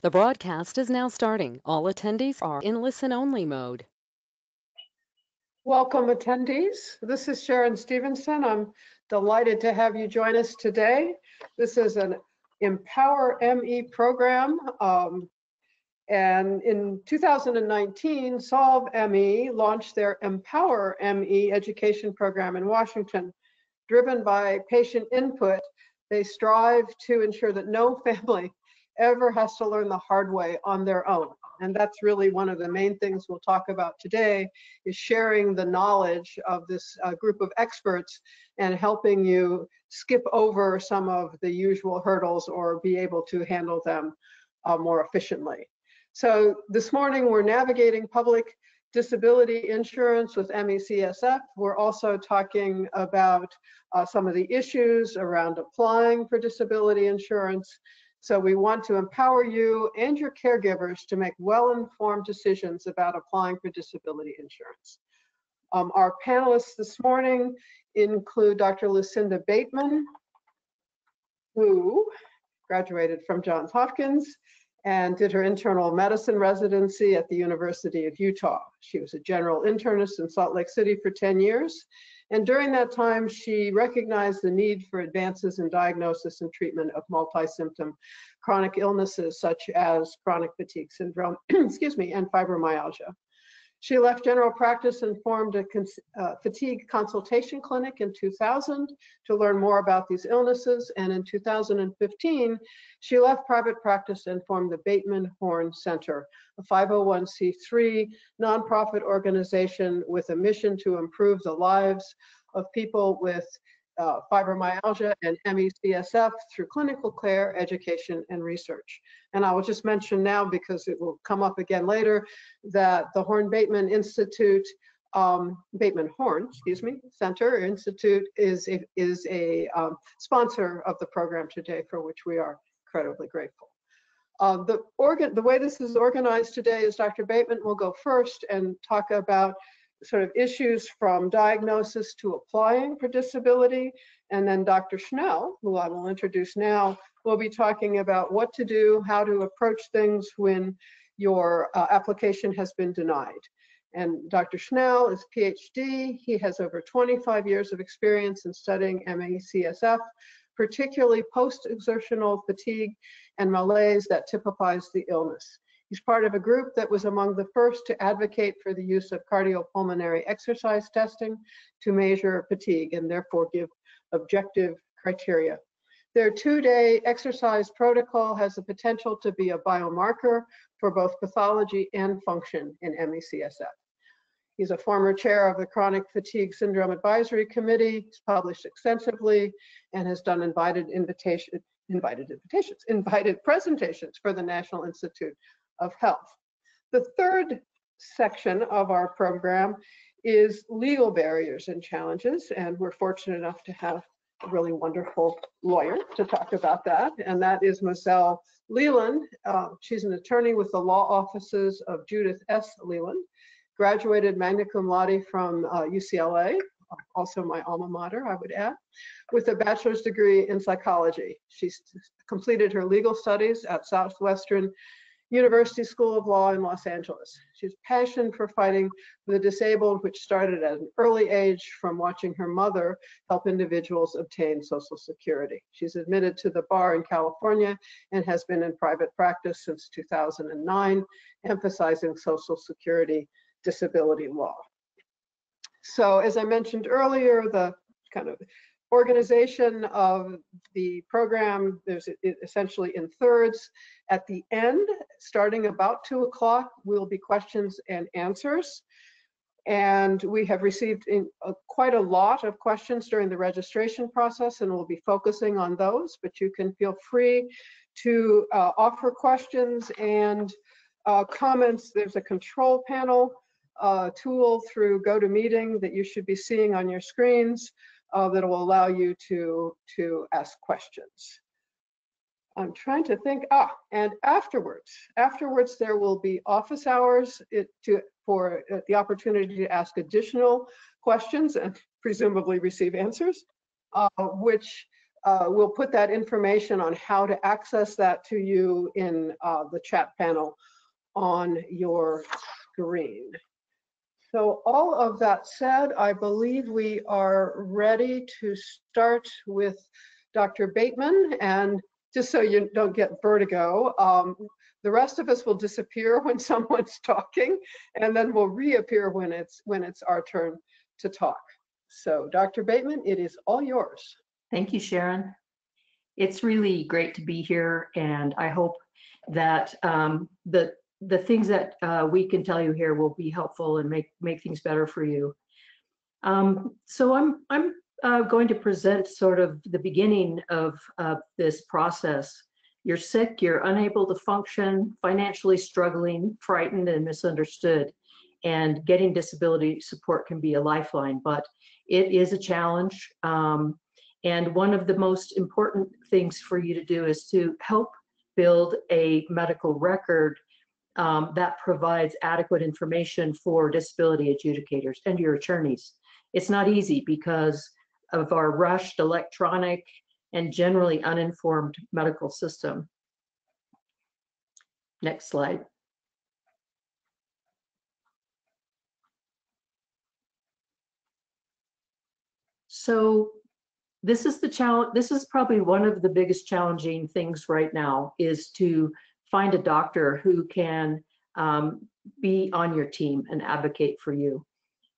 The broadcast is now starting. All attendees are in listen-only mode. Welcome, attendees. This is Sharon Stevenson. I'm delighted to have you join us today. This is an Empower ME program. Um, and in 2019, Solve ME launched their Empower ME education program in Washington. Driven by patient input, they strive to ensure that no family ever has to learn the hard way on their own. And that's really one of the main things we'll talk about today is sharing the knowledge of this uh, group of experts and helping you skip over some of the usual hurdles or be able to handle them uh, more efficiently. So this morning we're navigating public disability insurance with MECSF. We're also talking about uh, some of the issues around applying for disability insurance so we want to empower you and your caregivers to make well-informed decisions about applying for disability insurance. Um, our panelists this morning include Dr. Lucinda Bateman, who graduated from Johns Hopkins and did her internal medicine residency at the University of Utah. She was a general internist in Salt Lake City for 10 years and during that time, she recognized the need for advances in diagnosis and treatment of multi-symptom chronic illnesses such as chronic fatigue syndrome, excuse me, and fibromyalgia. She left general practice and formed a uh, fatigue consultation clinic in 2000 to learn more about these illnesses. And in 2015, she left private practice and formed the Bateman Horne Center, a 501c3 nonprofit organization with a mission to improve the lives of people with uh, fibromyalgia and ME/CSF through clinical care, education, and research. And I will just mention now, because it will come up again later, that the Horne Bateman Institute, um, Bateman Horne, excuse me, Center Institute is a, is a um, sponsor of the program today, for which we are incredibly grateful. Uh, the, organ, the way this is organized today is Dr. Bateman will go first and talk about sort of issues from diagnosis to applying for disability. And then Dr. Snell, who I will introduce now, will be talking about what to do, how to approach things when your uh, application has been denied. And Dr. Snell is PhD. He has over 25 years of experience in studying ME/CSF, particularly post-exertional fatigue and malaise that typifies the illness. He's part of a group that was among the first to advocate for the use of cardiopulmonary exercise testing to measure fatigue and therefore give objective criteria. Their two-day exercise protocol has the potential to be a biomarker for both pathology and function in ME/CSF. He's a former chair of the Chronic Fatigue Syndrome Advisory Committee. He's published extensively and has done invited invitation, invited invitations, invited presentations for the National Institute of health. The third section of our program is legal barriers and challenges, and we're fortunate enough to have a really wonderful lawyer to talk about that, and that is Moselle Leland. Uh, she's an attorney with the law offices of Judith S. Leland, graduated magna cum laude from uh, UCLA, also my alma mater, I would add, with a bachelor's degree in psychology. She's completed her legal studies at Southwestern University School of Law in Los Angeles. She's passion for fighting for the disabled, which started at an early age from watching her mother help individuals obtain Social Security. She's admitted to the bar in California and has been in private practice since 2009, emphasizing Social Security disability law. So as I mentioned earlier, the kind of organization of the program, there's essentially in thirds. At the end, starting about two o'clock, will be questions and answers. And we have received in, uh, quite a lot of questions during the registration process and we'll be focusing on those, but you can feel free to uh, offer questions and uh, comments. There's a control panel uh, tool through GoToMeeting that you should be seeing on your screens uh, that will allow you to, to ask questions. I'm trying to think, ah, and afterwards, afterwards there will be office hours it, to, for uh, the opportunity to ask additional questions and presumably receive answers, uh, which uh, we'll put that information on how to access that to you in uh, the chat panel on your screen. So all of that said, I believe we are ready to start with Dr. Bateman. And just so you don't get vertigo, um, the rest of us will disappear when someone's talking, and then we'll reappear when it's when it's our turn to talk. So Dr. Bateman, it is all yours. Thank you, Sharon. It's really great to be here, and I hope that um, the the things that uh, we can tell you here will be helpful and make make things better for you. Um, so I'm I'm uh, going to present sort of the beginning of uh, this process. You're sick, you're unable to function, financially struggling, frightened, and misunderstood. And getting disability support can be a lifeline, but it is a challenge. Um, and one of the most important things for you to do is to help build a medical record um, that provides adequate information for disability adjudicators and your attorneys. It's not easy because of our rushed electronic and generally uninformed medical system. Next slide. So this is the challenge. This is probably one of the biggest challenging things right now is to find a doctor who can um, be on your team and advocate for you.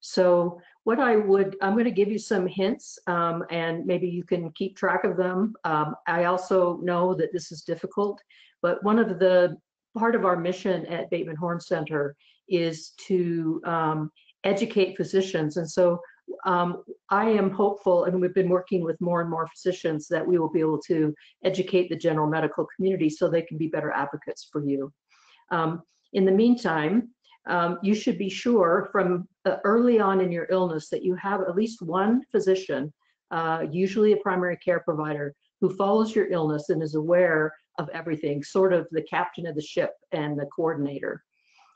So what I would, I'm going to give you some hints um, and maybe you can keep track of them. Um, I also know that this is difficult, but one of the part of our mission at Bateman Horne Center is to um, educate physicians. And so um, I am hopeful, and we've been working with more and more physicians that we will be able to educate the general medical community so they can be better advocates for you. Um, in the meantime, um, you should be sure from uh, early on in your illness that you have at least one physician, uh, usually a primary care provider, who follows your illness and is aware of everything, sort of the captain of the ship and the coordinator.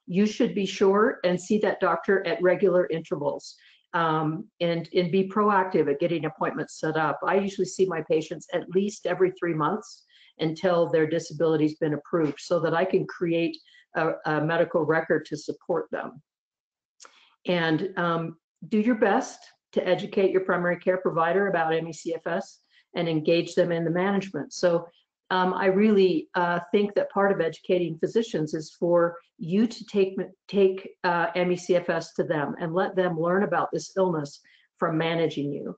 You should be sure and see that doctor at regular intervals um, and, and be proactive at getting appointments set up. I usually see my patients at least every three months until their disability's been approved so that I can create a, a medical record to support them. And um, do your best to educate your primary care provider about ME/CFS and engage them in the management. So um, I really uh, think that part of educating physicians is for you to take take uh, ME/CFS to them and let them learn about this illness from managing you.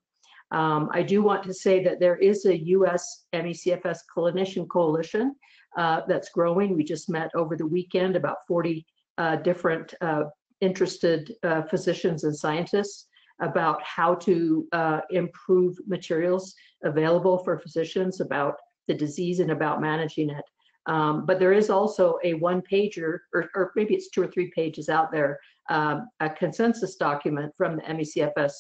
Um, I do want to say that there is a U.S. ME/CFS clinician coalition uh, that's growing. We just met over the weekend about 40 uh, different uh, interested uh, physicians and scientists about how to improve materials available for physicians about the disease and about managing it. Um, but there is also a one pager, or, or, maybe it's two or three pages out there, um, a consensus document from the ME/CFS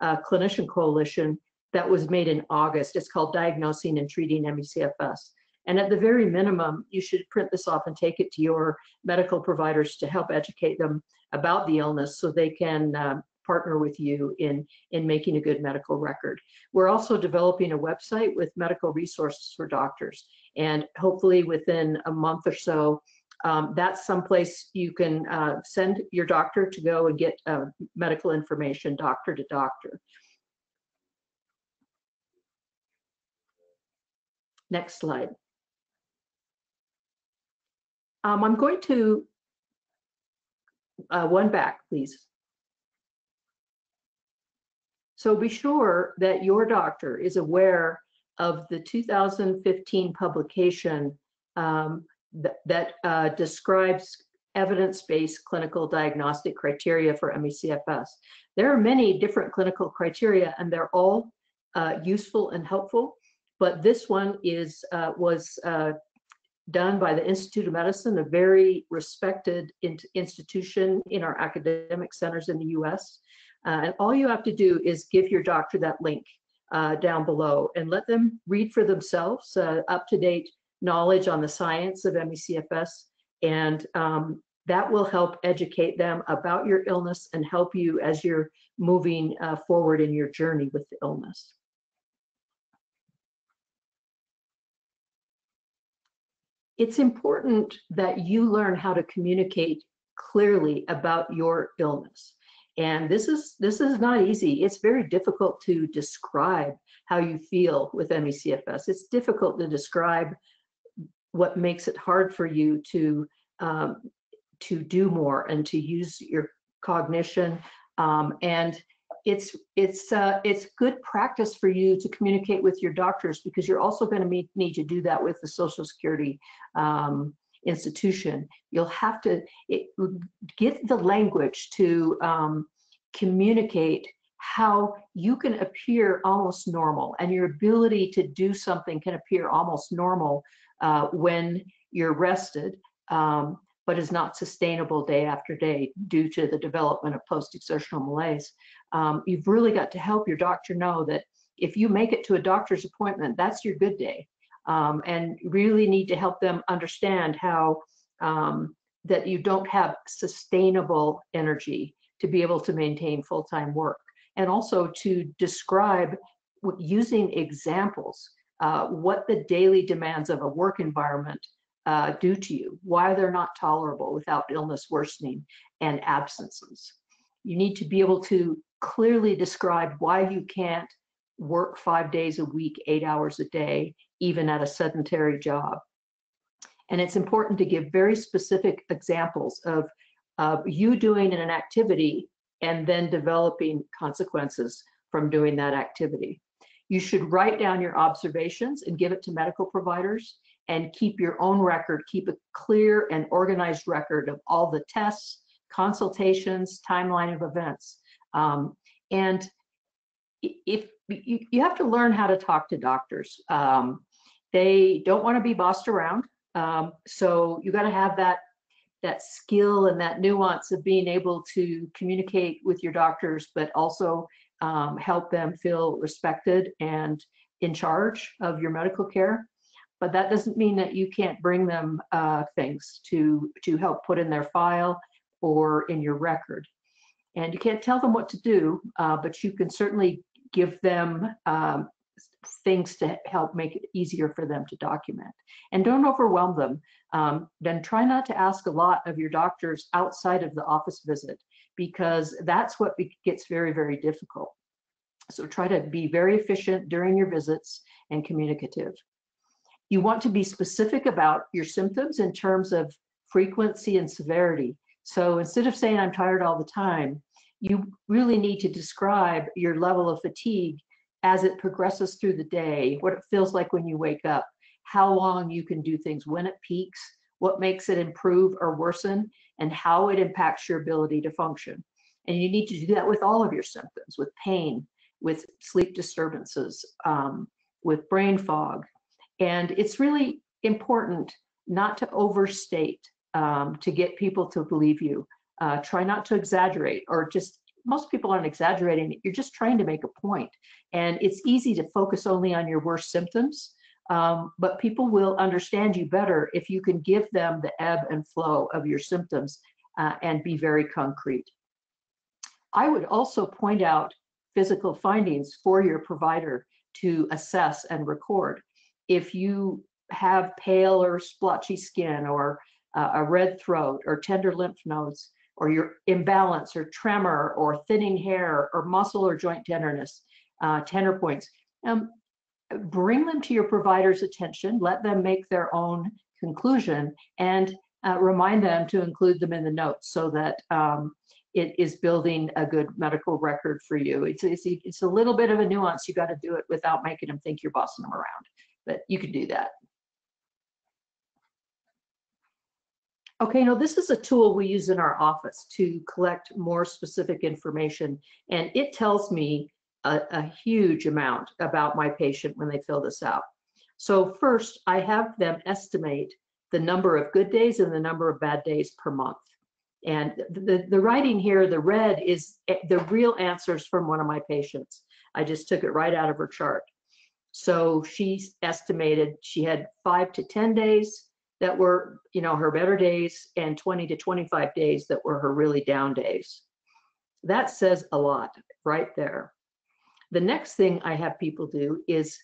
uh, Clinician Coalition that was made in August. It's called Diagnosing and Treating ME/CFS. And at the very minimum, you should print this off and take it to your medical providers to help educate them about the illness so they can uh, partner with you in, in making a good medical record. We're also developing a website with medical resources for doctors. And hopefully within a month or so, um, that's someplace you can uh, send your doctor to go and get uh, medical information doctor to doctor. Next slide. Um, I'm going to, uh, one back, please. So be sure that your doctor is aware of the 2015 publication um, th that uh, describes evidence-based clinical diagnostic criteria for ME/CFS. There are many different clinical criteria and they're all uh, useful and helpful, but this one is uh, was uh, done by the Institute of Medicine, a very respected in institution in our academic centers in the US. Uh, and all you have to do is give your doctor that link uh, down below and let them read for themselves uh, up-to-date knowledge on the science of ME/CFS, and um, that will help educate them about your illness and help you as you're moving uh, forward in your journey with the illness. It's important that you learn how to communicate clearly about your illness. And this is this is not easy. It's very difficult to describe how you feel with ME/CFS. It's difficult to describe what makes it hard for you to um, to do more and to use your cognition. Um, and it's it's uh, it's good practice for you to communicate with your doctors because you're also going to need to do that with the Social Security um, institution. You'll have to it, get the language to um, communicate how you can appear almost normal and your ability to do something can appear almost normal uh, when you're rested, um, but is not sustainable day after day due to the development of post-exertional malaise. Um, you've really got to help your doctor know that if you make it to a doctor's appointment, that's your good day. Um, and really need to help them understand how um, that you don't have sustainable energy to be able to maintain full-time work and also to describe using examples uh, what the daily demands of a work environment uh, do to you, why they're not tolerable without illness worsening and absences. You need to be able to clearly describe why you can't work five days a week, eight hours a day, even at a sedentary job. And it's important to give very specific examples of uh, you doing an activity and then developing consequences from doing that activity. You should write down your observations and give it to medical providers and keep your own record, keep a clear and organized record of all the tests, consultations, timeline of events. Um, and if you, you have to learn how to talk to doctors. Um, they don't want to be bossed around. Um, so you got to have that that skill and that nuance of being able to communicate with your doctors, but also um, help them feel respected and in charge of your medical care. But that doesn't mean that you can't bring them uh, things to to help put in their file or in your record. And you can't tell them what to do, uh, but you can certainly give them um, things to help make it easier for them to document. And don't overwhelm them. Um, then try not to ask a lot of your doctors outside of the office visit because that's what gets very, very difficult. So try to be very efficient during your visits and communicative. You want to be specific about your symptoms in terms of frequency and severity. So instead of saying I'm tired all the time, you really need to describe your level of fatigue as it progresses through the day, what it feels like when you wake up, how long you can do things, when it peaks, what makes it improve or worsen, and how it impacts your ability to function. And you need to do that with all of your symptoms, with pain, with sleep disturbances, um, with brain fog. And it's really important not to overstate um, to get people to believe you. Uh, try not to exaggerate or just most people aren't exaggerating. You're just trying to make a point. And it's easy to focus only on your worst symptoms, um, but people will understand you better if you can give them the ebb and flow of your symptoms uh, and be very concrete. I would also point out physical findings for your provider to assess and record. If you have pale or splotchy skin or uh, a red throat or tender lymph nodes or your imbalance or tremor or thinning hair or muscle or joint tenderness, uh, tender points, um, bring them to your provider's attention, let them make their own conclusion and uh, remind them to include them in the notes so that um, it is building a good medical record for you. It's, it's, it's a little bit of a nuance. You got to do it without making them think you're bossing them around, but you can do that. Okay, now this is a tool we use in our office to collect more specific information, and it tells me a, a huge amount about my patient when they fill this out. So first, I have them estimate the number of good days and the number of bad days per month. And the, the writing here, the red is eh, the real answers from one of my patients. I just took it right out of her chart. So she estimated she had five to 10 days that were, you know, her better days and 20 to 25 days that were her really down days. That says a lot right there. The next thing I have people do is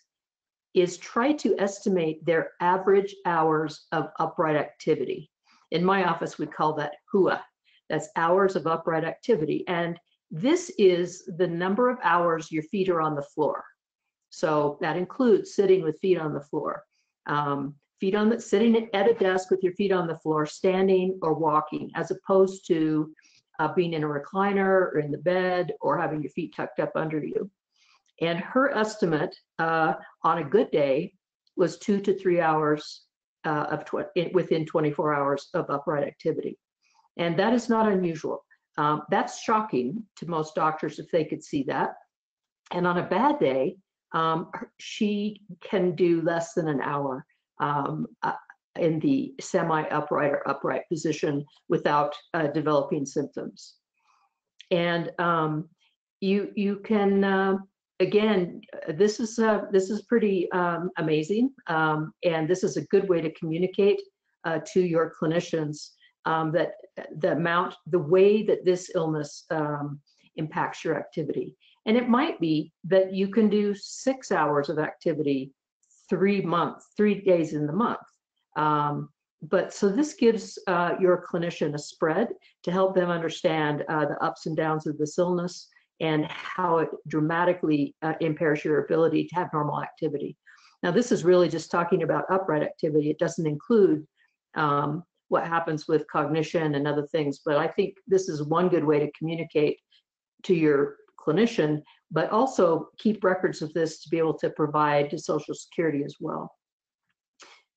is try to estimate their average hours of upright activity. In my office, we call that HUA. That's hours of upright activity. And this is the number of hours your feet are on the floor. So that includes sitting with feet on the floor. Um, feet on the, sitting at a desk with your feet on the floor, standing or walking, as opposed to uh, being in a recliner or in the bed or having your feet tucked up under you. And her estimate uh, on a good day was two to three hours uh, of tw within 24 hours of upright activity. And that is not unusual. Um, that's shocking to most doctors if they could see that. And on a bad day, um, she can do less than an hour um, uh, in the semi-upright or upright position without uh, developing symptoms. And um, you you can uh, again, this is uh, this is pretty um, amazing, um, and this is a good way to communicate uh, to your clinicians um, that the amount, the way that this illness um, impacts your activity. And it might be that you can do six hours of activity three months, three days in the month. Um, but so this gives uh, your clinician a spread to help them understand uh, the ups and downs of this illness and how it dramatically uh, impairs your ability to have normal activity. Now, this is really just talking about upright activity. It doesn't include um, what happens with cognition and other things, but I think this is one good way to communicate to your clinician, but also keep records of this to be able to provide to Social Security as well.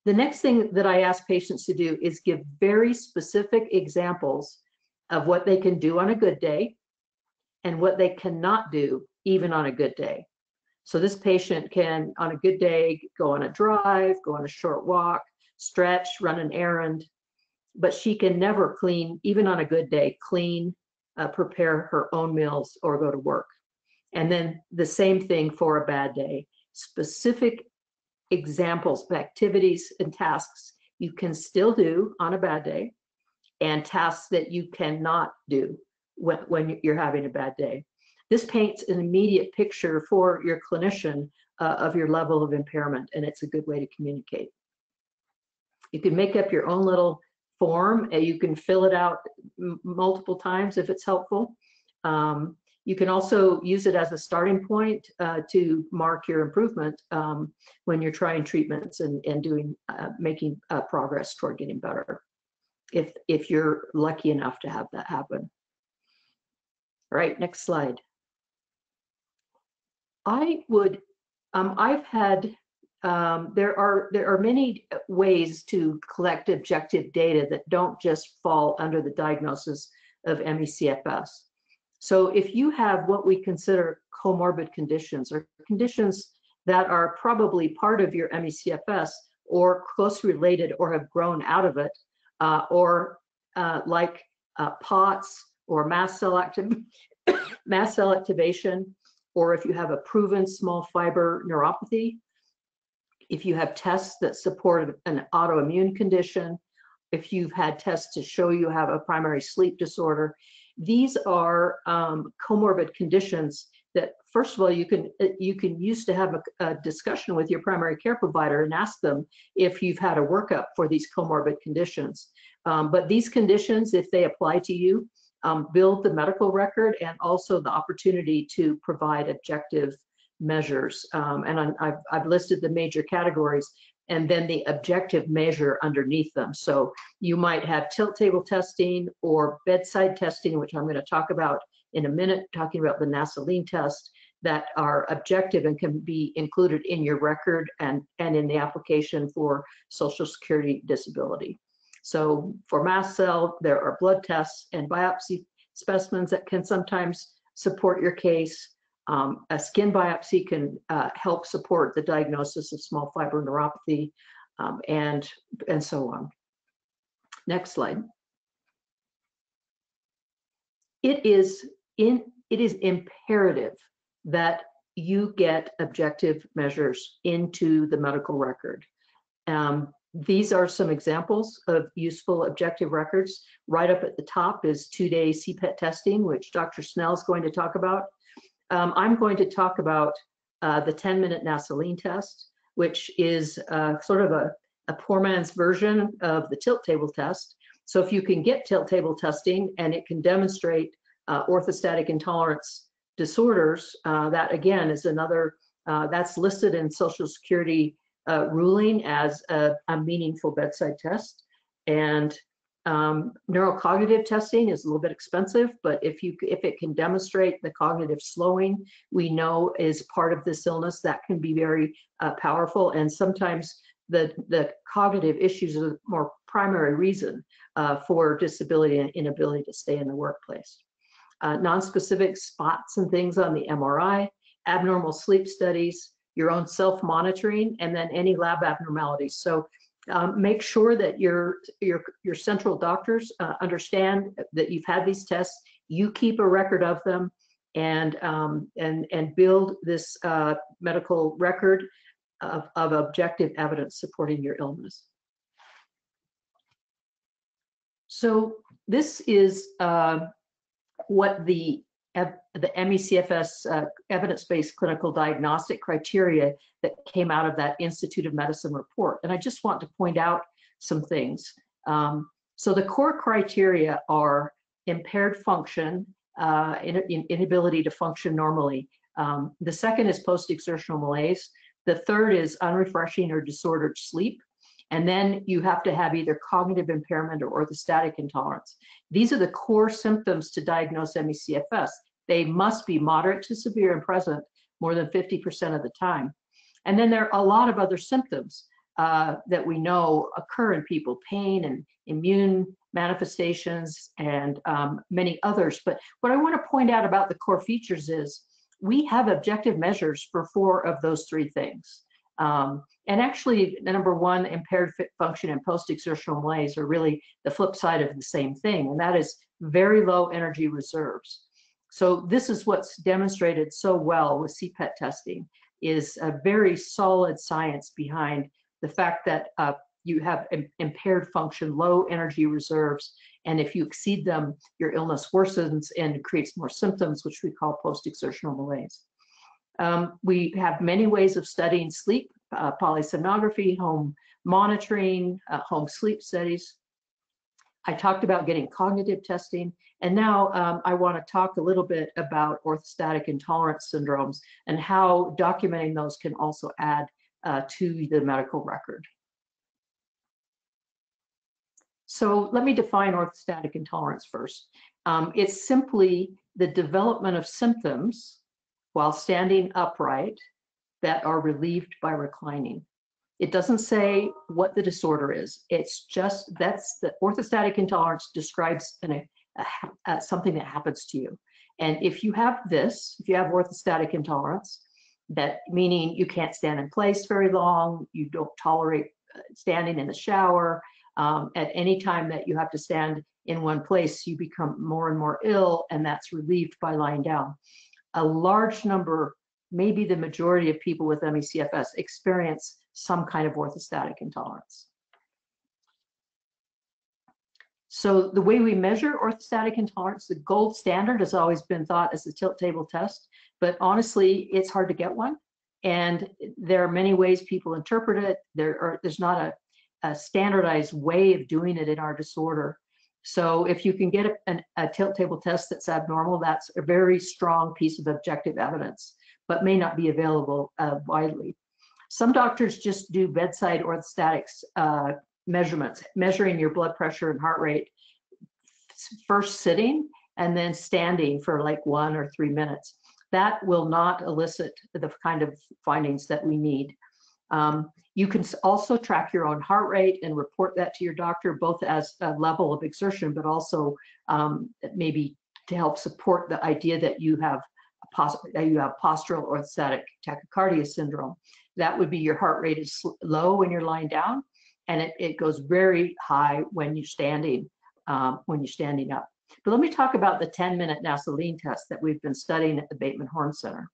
The next thing that I ask patients to do is give very specific examples of what they can do on a good day and what they cannot do even on a good day. So this patient can, on a good day, go on a drive, go on a short walk, stretch, run an errand, but she can never clean, even on a good day, clean, uh, prepare her own meals or go to work. And then the same thing for a bad day. Specific examples of activities and tasks you can still do on a bad day and tasks that you cannot do when, when you're having a bad day. This paints an immediate picture for your clinician uh, of your level of impairment, and it's a good way to communicate. You can make up your own little form. You can fill it out multiple times if it's helpful. Um, you can also use it as a starting point uh, to mark your improvement um, when you're trying treatments and, and doing uh, making uh, progress toward getting better. If if you're lucky enough to have that happen. All right, next slide. I would, um, I've had, um, there are there are many ways to collect objective data that don't just fall under the diagnosis of ME/CFS. So if you have what we consider comorbid conditions or conditions that are probably part of your ME/CFS or close related or have grown out of it, uh, or uh, like uh, POTS or mast cell active mast cell activation, or if you have a proven small fiber neuropathy, if you have tests that support an autoimmune condition, if you've had tests to show you have a primary sleep disorder, these are um, comorbid conditions that first of all you can you can use to have a, a, discussion with your primary care provider and ask them if you've had a workup for these comorbid conditions. Um, but these conditions if they apply to you um, build the medical record and also the opportunity to provide objective measures. Um, and I've, I've listed the major categories and then the objective measure underneath them. So you might have tilt table testing or bedside testing, which I'm going to talk about in a minute, talking about the NASA Lean test that are objective and can be included in your record and, and in the application for Social Security disability. So for mast cell, there are blood tests and biopsy specimens that can sometimes support your case. Um, a skin biopsy can uh, help support the diagnosis of small fiber neuropathy um, and, and so on. Next slide. It is, in, it is imperative that you get objective measures into the medical record. Um, these are some examples of useful objective records. Right up at the top is two-day CPET testing, which Dr. Snell is going to talk about. Um, I'm going to talk about uh, the 10-minute NASA Lean test, which is uh, sort of a, a poor man's version of the tilt table test. So if you can get tilt table testing and it can demonstrate uh, orthostatic intolerance disorders, uh, that again is another, uh, that's listed in Social Security uh, ruling as a, a meaningful bedside test. And um, neurocognitive testing is a little bit expensive, but if you if it can demonstrate the cognitive slowing we know is part of this illness, that can be very uh, powerful. And sometimes the the cognitive issues are the more primary reason uh, for disability and inability to stay in the workplace. Uh, nonspecific spots and things on the MRI, abnormal sleep studies, your own self-monitoring, and then any lab abnormalities. So um, make sure that your your your central doctors uh, understand that you've had these tests. You keep a record of them, and um, and and build this uh, medical record of, of objective evidence supporting your illness. So this is uh, what the the MECFS uh, evidence-based clinical diagnostic criteria that came out of that Institute of Medicine report. And I just want to point out some things. Um, so the core criteria are impaired function, uh, in, in, inability to function normally. Um, the second is post-exertional malaise. The third is unrefreshing or disordered sleep. And then you have to have either cognitive impairment or orthostatic intolerance. These are the core symptoms to diagnose ME/CFS. They must be moderate to severe and present more than 50% of the time. And then there are a lot of other symptoms uh, that we know occur in people, pain and immune manifestations and um, many others. But what I want to point out about the core features is we have objective measures for four of those three things. Um, and actually, number one, impaired function and post-exertional malaise are really the flip side of the same thing, and that is very low energy reserves. So this is what's demonstrated so well with CPET testing is a very solid science behind the fact that uh, you have impaired function, low energy reserves, and if you exceed them, your illness worsens and creates more symptoms, which we call post-exertional malaise. Um, we have many ways of studying sleep, uh, polysomnography, home monitoring, uh, home sleep studies. I talked about getting cognitive testing, and now um, I want to talk a little bit about orthostatic intolerance syndromes and how documenting those can also add uh, to the medical record. So let me define orthostatic intolerance first. Um, it's simply the development of symptoms while standing upright that are relieved by reclining. It doesn't say what the disorder is. It's just that's the orthostatic intolerance describes an, a, a, something that happens to you. And if you have this, if you have orthostatic intolerance, that meaning you can't stand in place very long, you don't tolerate uh, standing in the shower, um, at any time that you have to stand in one place, you become more and more ill, and that's relieved by lying down. A large number, maybe the majority of people with ME/CFS experience some kind of orthostatic intolerance. So the way we measure orthostatic intolerance, the gold standard has always been thought as the tilt table test, but honestly, it's hard to get one. And there are many ways people interpret it. There are, there's not a, a standardized way of doing it in our disorder. So if you can get a, a, tilt table test that's abnormal, that's a very strong piece of objective evidence, but may not be available uh, widely. Some doctors just do bedside orthostatics uh, measurements, measuring your blood pressure and heart rate first sitting and then standing for like one or three minutes. That will not elicit the kind of findings that we need. Um, you can also track your own heart rate and report that to your doctor, both as a level of exertion, but also um, maybe to help support the idea that you have that you have postural orthostatic tachycardia syndrome. That would be your heart rate is low when you're lying down, and it, it goes very high when you're standing, um, when you're standing up. But let me talk about the 10-minute NASA Lean test that we've been studying at the Bateman Horne Center.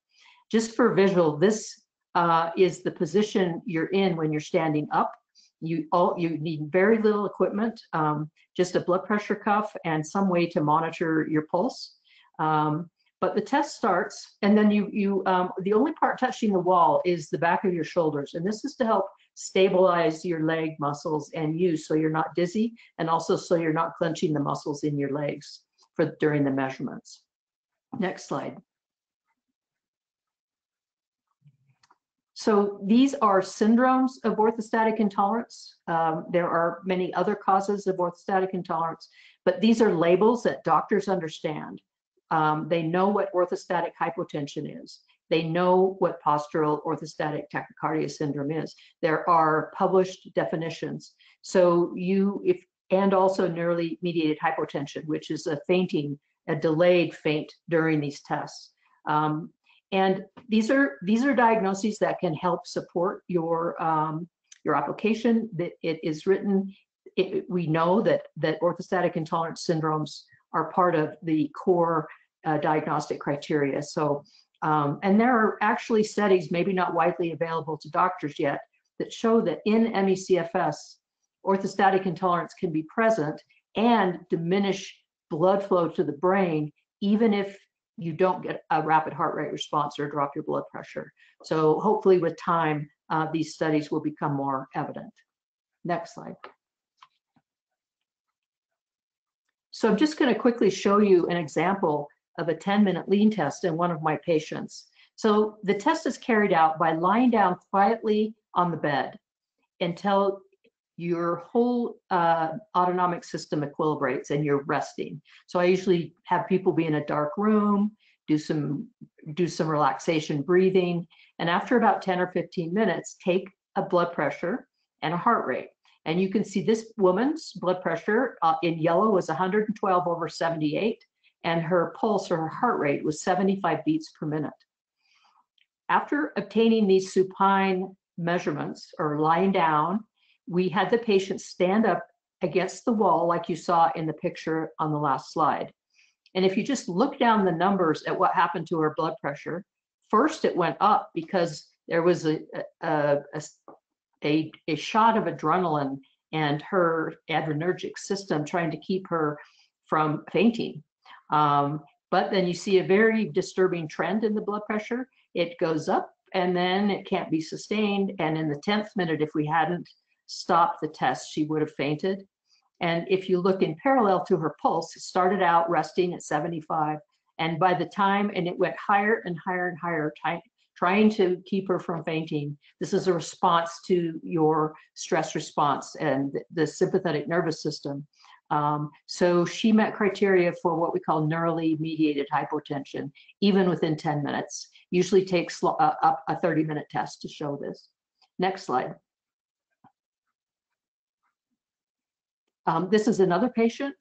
Just for visual, this uh, is the position you're in when you're standing up. You all you need very little equipment, um, just a blood pressure cuff and some way to monitor your pulse. Um, But the test starts, and then you, you um, the only part touching the wall is the back of your shoulders. And this is to help stabilize your leg muscles and you so you're not dizzy, and also so you're not clenching the muscles in your legs for during the measurements. Next slide. So these are syndromes of orthostatic intolerance. Um, there are many other causes of orthostatic intolerance, but these are labels that doctors understand. Um, they know what orthostatic hypotension is. They know what postural orthostatic tachycardia syndrome is. There are published definitions. So you, if, and also neurally mediated hypotension, which is a fainting, a delayed faint during these tests. Um, and these are these are diagnoses that can help support your um, your application. That it is written. It, we know that that orthostatic intolerance syndromes are part of the core uh, diagnostic criteria. So, um, and there are actually studies, maybe not widely available to doctors yet, that show that in ME/CFS, orthostatic intolerance can be present and diminish blood flow to the brain, even if you don't get a rapid heart rate response or drop your blood pressure. So hopefully with time, uh, these studies will become more evident. Next slide. So I'm just gonna quickly show you an example of a 10 minute lean test in one of my patients. So the test is carried out by lying down quietly on the bed until your whole uh, autonomic system equilibrates and you're resting. So I usually have people be in a dark room, do some do some relaxation breathing, and after about 10 or 15 minutes, take a blood pressure and a heart rate. And you can see this woman's blood pressure uh, in yellow was 112 over 78, and her pulse or her heart rate was 75 beats per minute. After obtaining these supine measurements or lying down we had the patient stand up against the wall like you saw in the picture on the last slide. And if you just look down the numbers at what happened to her blood pressure, first it went up because there was a, a, a, a shot of adrenaline and her adrenergic system trying to keep her from fainting. Um, but then you see a very disturbing trend in the blood pressure. It goes up and then it can't be sustained. And in the 10th minute, if we hadn't stopped the test, she would have fainted. And if you look in parallel to her pulse, it started out resting at 75. And by the time, and it went higher and higher and higher, trying to keep her from fainting. This is a response to your stress response and the, the sympathetic nervous system. Um, so she met criteria for what we call neurally mediated hypotension, even within 10 minutes. Usually takes uh, up a 30 minute test to show this. Next slide. Um, this is another patient.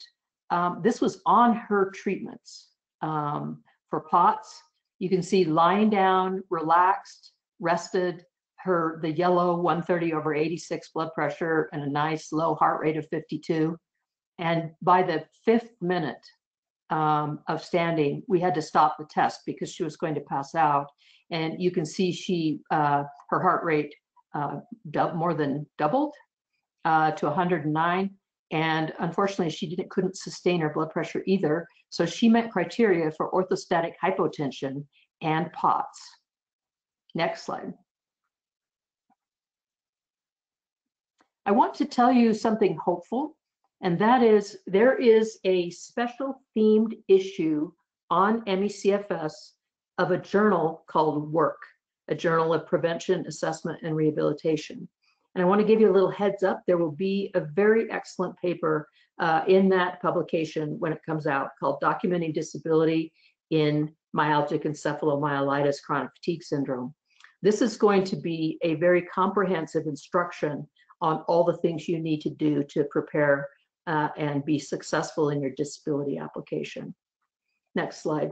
Um, this was on her treatments um, for POTS. You can see lying down, relaxed, rested, her the yellow 130 over 86 blood pressure and a nice low heart rate of 52. And by the fifth minute um, of standing, we had to stop the test because she was going to pass out. And you can see she uh, her heart rate uh, more than doubled uh, to 109 and unfortunately, she didn't couldn't sustain her blood pressure either. So she met criteria for orthostatic hypotension and POTS. Next slide. I want to tell you something hopeful, and that is there is a special themed issue on ME/CFS of a journal called Work, a journal of prevention, assessment, and rehabilitation. And I want to give you a little heads up. There will be a very excellent paper uh, in that publication when it comes out called Documenting Disability in Myalgic Encephalomyelitis Chronic Fatigue Syndrome. This is going to be a very comprehensive instruction on all the things you need to do to prepare uh, and be successful in your disability application. Next slide.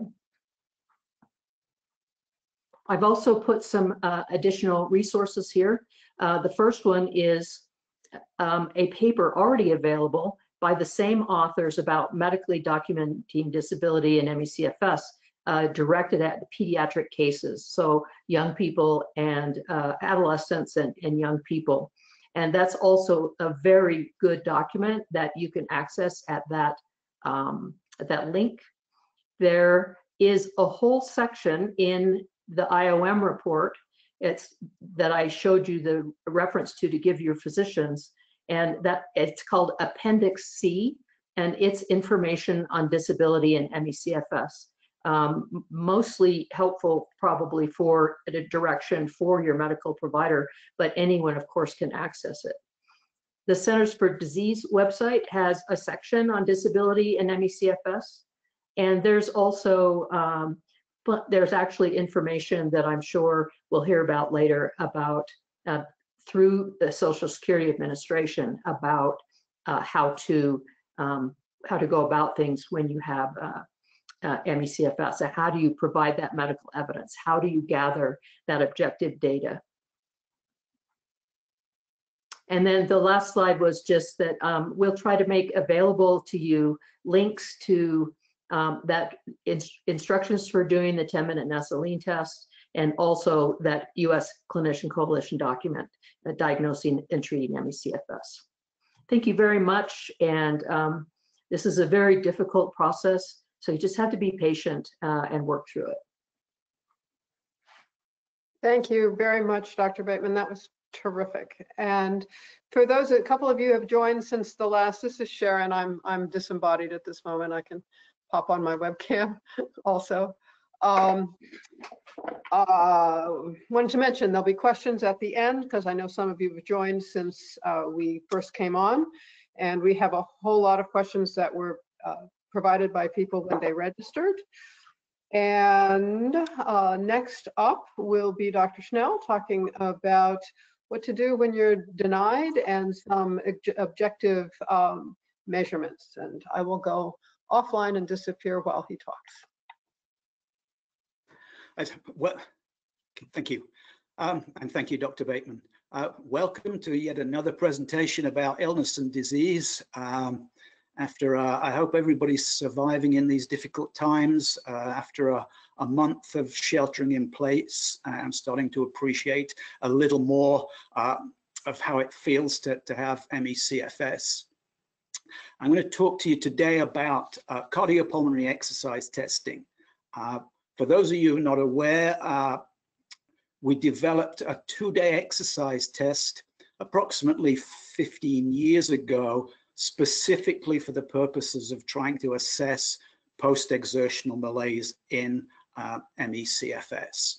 I've also put some uh, additional resources here. Uh, the first one is um, a paper already available by the same authors about medically documenting disability in ME/CFS uh, directed at pediatric cases, so young people and uh, adolescents and, and young people. And that's also a very good document that you can access at that, um, at that link. There is a whole section in the IOM report. It's that I showed you the reference to to give your physicians, and that it's called Appendix C, and it's information on disability and ME/CFS. Um, mostly helpful probably for a direction for your medical provider, but anyone, of course, can access it. The Centers for Disease website has a section on disability and ME/CFS. And there's also, um, but there's actually information that I'm sure we'll hear about later about uh, through the Social Security Administration about uh, how to um, how to go about things when you have uh, uh, ME/CFS. So how do you provide that medical evidence? How do you gather that objective data? And then the last slide was just that um, we'll try to make available to you links to um, that instructions for doing the 10 minute NASA Lean test and also that US Clinician Coalition document uh, diagnosing and treating ME/CFS. Thank you very much. And um, this is a very difficult process. So you just have to be patient uh, and work through it. Thank you very much, Dr. Bateman. That was terrific. And for those, a couple of you have joined since the last, this is Sharon. I'm, I'm disembodied at this moment. I can pop on my webcam also. Um, uh, wanted to mention there'll be questions at the end because I know some of you have joined since uh, we first came on. And we have a whole lot of questions that were uh, provided by people when they registered. And uh, next up will be Dr. Snell talking about what to do when you're denied and some objective um, measurements. And I will go offline and disappear while he talks. Well, thank you. Um, and thank you, Dr. Bateman. Uh, welcome to yet another presentation about illness and disease. Um, after, uh, I hope everybody's surviving in these difficult times. Uh, after a, a, month of sheltering in place, I'm starting to appreciate a little more uh, of how it feels to, to have ME/CFS. I'm going to talk to you today about uh, cardiopulmonary exercise testing. Uh, for those of you not aware, uh, we developed a two-day exercise test approximately 15 years ago, specifically for the purposes of trying to assess post-exertional malaise in uh, ME/CFS.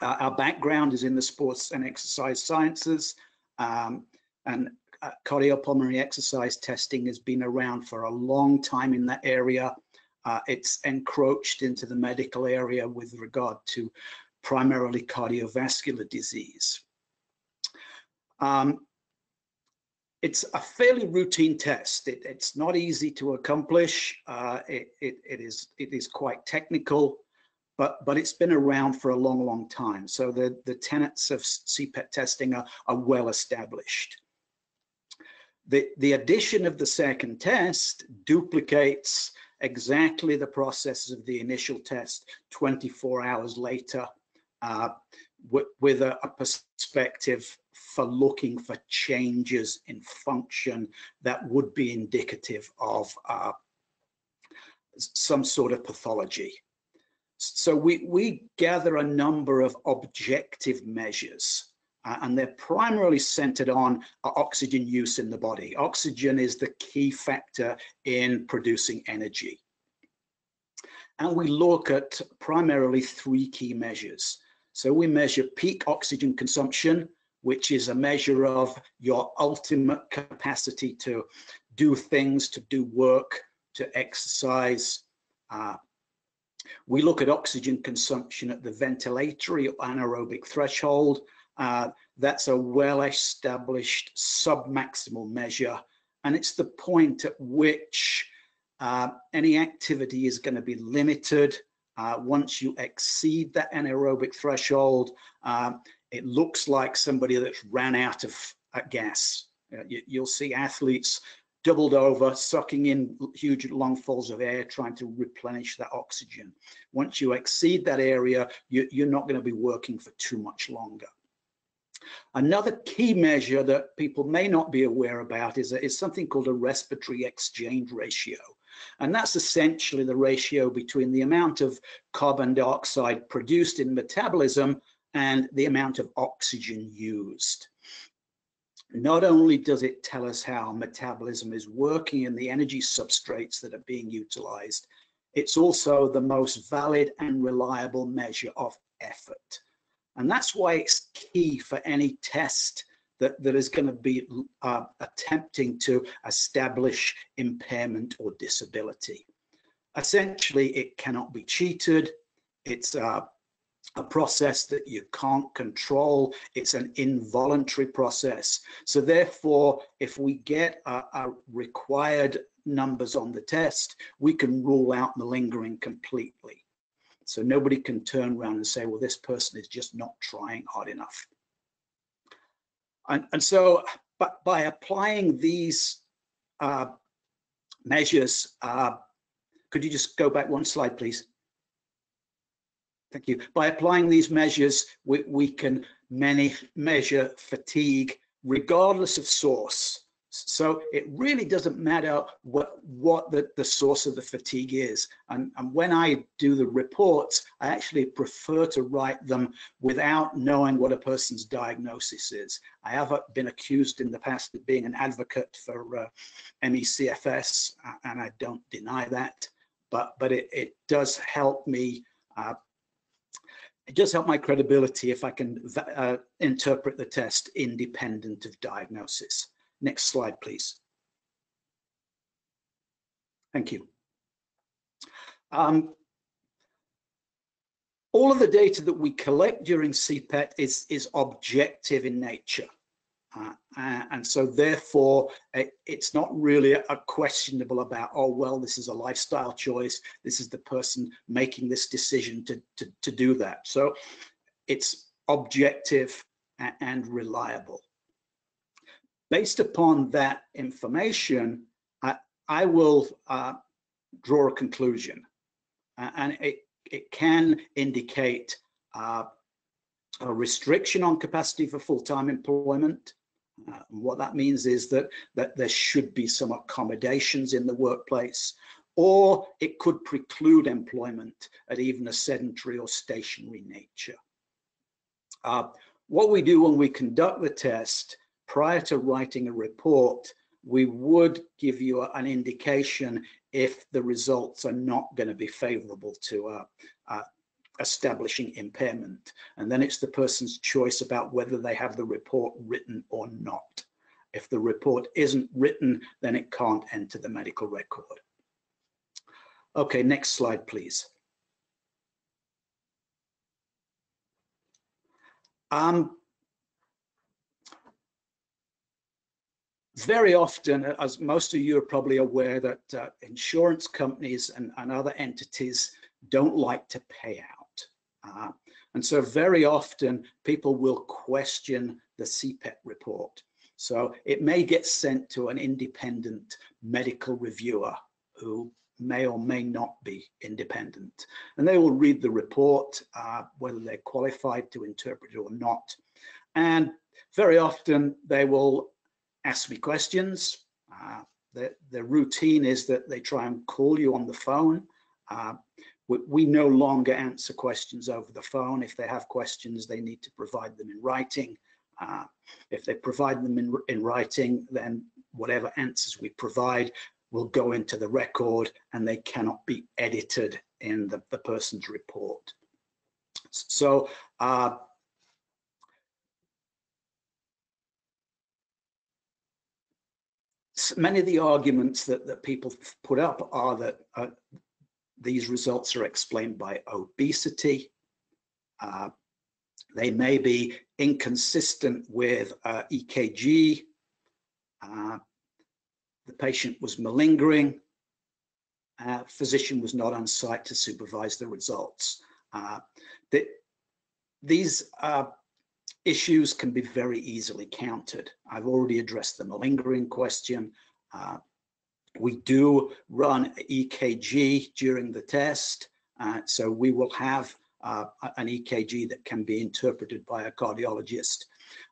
Uh, our background is in the sports and exercise sciences, um, and uh, cardiopulmonary exercise testing has been around for a long time in that area. Uh, it's encroached into the medical area with regard to primarily cardiovascular disease. Um, it's a fairly routine test. It, it's not easy to accomplish. Uh, it, it, it is it is quite technical, but but it's been around for a long, long time. So the the tenets of CPET testing are, are well established. The the addition of the second test duplicates exactly the processes of the initial test 24 hours later uh, with a, a, perspective for looking for changes in function that would be indicative of uh, some sort of pathology. So we, we gather a number of objective measures and they're primarily centered on uh, oxygen use in the body. Oxygen is the key factor in producing energy. And we look at primarily three key measures. So we measure peak oxygen consumption, which is a measure of your ultimate capacity to do things, to do work, to exercise. Uh, we look at oxygen consumption at the ventilatory anaerobic threshold. Uh, that's a well-established sub-maximal measure, and it's the point at which uh, any activity is going to be limited uh, once you exceed that anaerobic threshold, um, it looks like somebody that's ran out of gas. Uh, you, will see athletes doubled over, sucking in huge lungfuls of air, trying to replenish that oxygen. Once you exceed that area, you, you're not going to be working for too much longer. Another key measure that people may not be aware about is, is something called a respiratory exchange ratio. And that's essentially the ratio between the amount of carbon dioxide produced in metabolism and the amount of oxygen used. Not only does it tell us how metabolism is working in the energy substrates that are being utilized, it's also the most valid and reliable measure of effort. And that's why it's key for any test that, that is going to be uh, attempting to establish impairment or disability. Essentially, it cannot be cheated. It's uh, a process that you can't control. It's an involuntary process. So therefore, if we get a, a required numbers on the test, we can rule out malingering completely. So nobody can turn around and say, well, this person is just not trying hard enough. And, and so but by applying these uh, measures, uh, could you just go back one slide, please? Thank you. By applying these measures, we, we can many measure fatigue regardless of source. So it really doesn't matter what, what the, the source of the fatigue is. And, and when I do the reports, I actually prefer to write them without knowing what a person's diagnosis is. I have uh, been accused in the past of being an advocate for uh, ME/CFS, and I don't deny that, but, but it, it does help me uh, it does help my credibility if I can uh, interpret the test independent of diagnosis. Next slide, please. Thank you. Um, all of the data that we collect during CPET is, is objective in nature. Uh, and so therefore, it, it's not really a questionable about, oh, well, this is a lifestyle choice. This is the person making this decision to, to, to do that. So it's objective and reliable based upon that information, I, I will uh, draw a conclusion. Uh, and it, it can indicate uh, a restriction on capacity for full-time employment. Uh, what that means is that, that there should be some accommodations in the workplace, or it could preclude employment at even a sedentary or stationary nature. Uh, what we do when we conduct the test prior to writing a report, we would give you an indication if the results are not going to be favorable to uh, uh, establishing impairment. And then it's the person's choice about whether they have the report written or not. If the report isn't written, then it can't enter the medical record. Okay, next slide, please. Um, very often, as most of you are probably aware, that uh, insurance companies and, and, other entities don't like to pay out. Uh, and so very often people will question the CPET report. So it may get sent to an independent medical reviewer who may or may not be independent. And they will read the report, uh, whether they're qualified to interpret it or not. And very often they will ask me questions. Uh, the, the routine is that they try and call you on the phone. Uh, we, we, no longer answer questions over the phone. If they have questions, they need to provide them in writing. Uh, if they provide them in, in writing, then whatever answers we provide will go into the record and they cannot be edited in the, the person's report. So uh, many of the arguments that, that people put up are that uh, these results are explained by obesity. Uh, they may be inconsistent with uh, EKG. Uh, the patient was malingering. Uh, physician was not on site to supervise the results. Uh, the, these issues can be very easily countered. I've already addressed the malingering question. Uh, we do run EKG during the test, uh, so we will have uh, an EKG that can be interpreted by a cardiologist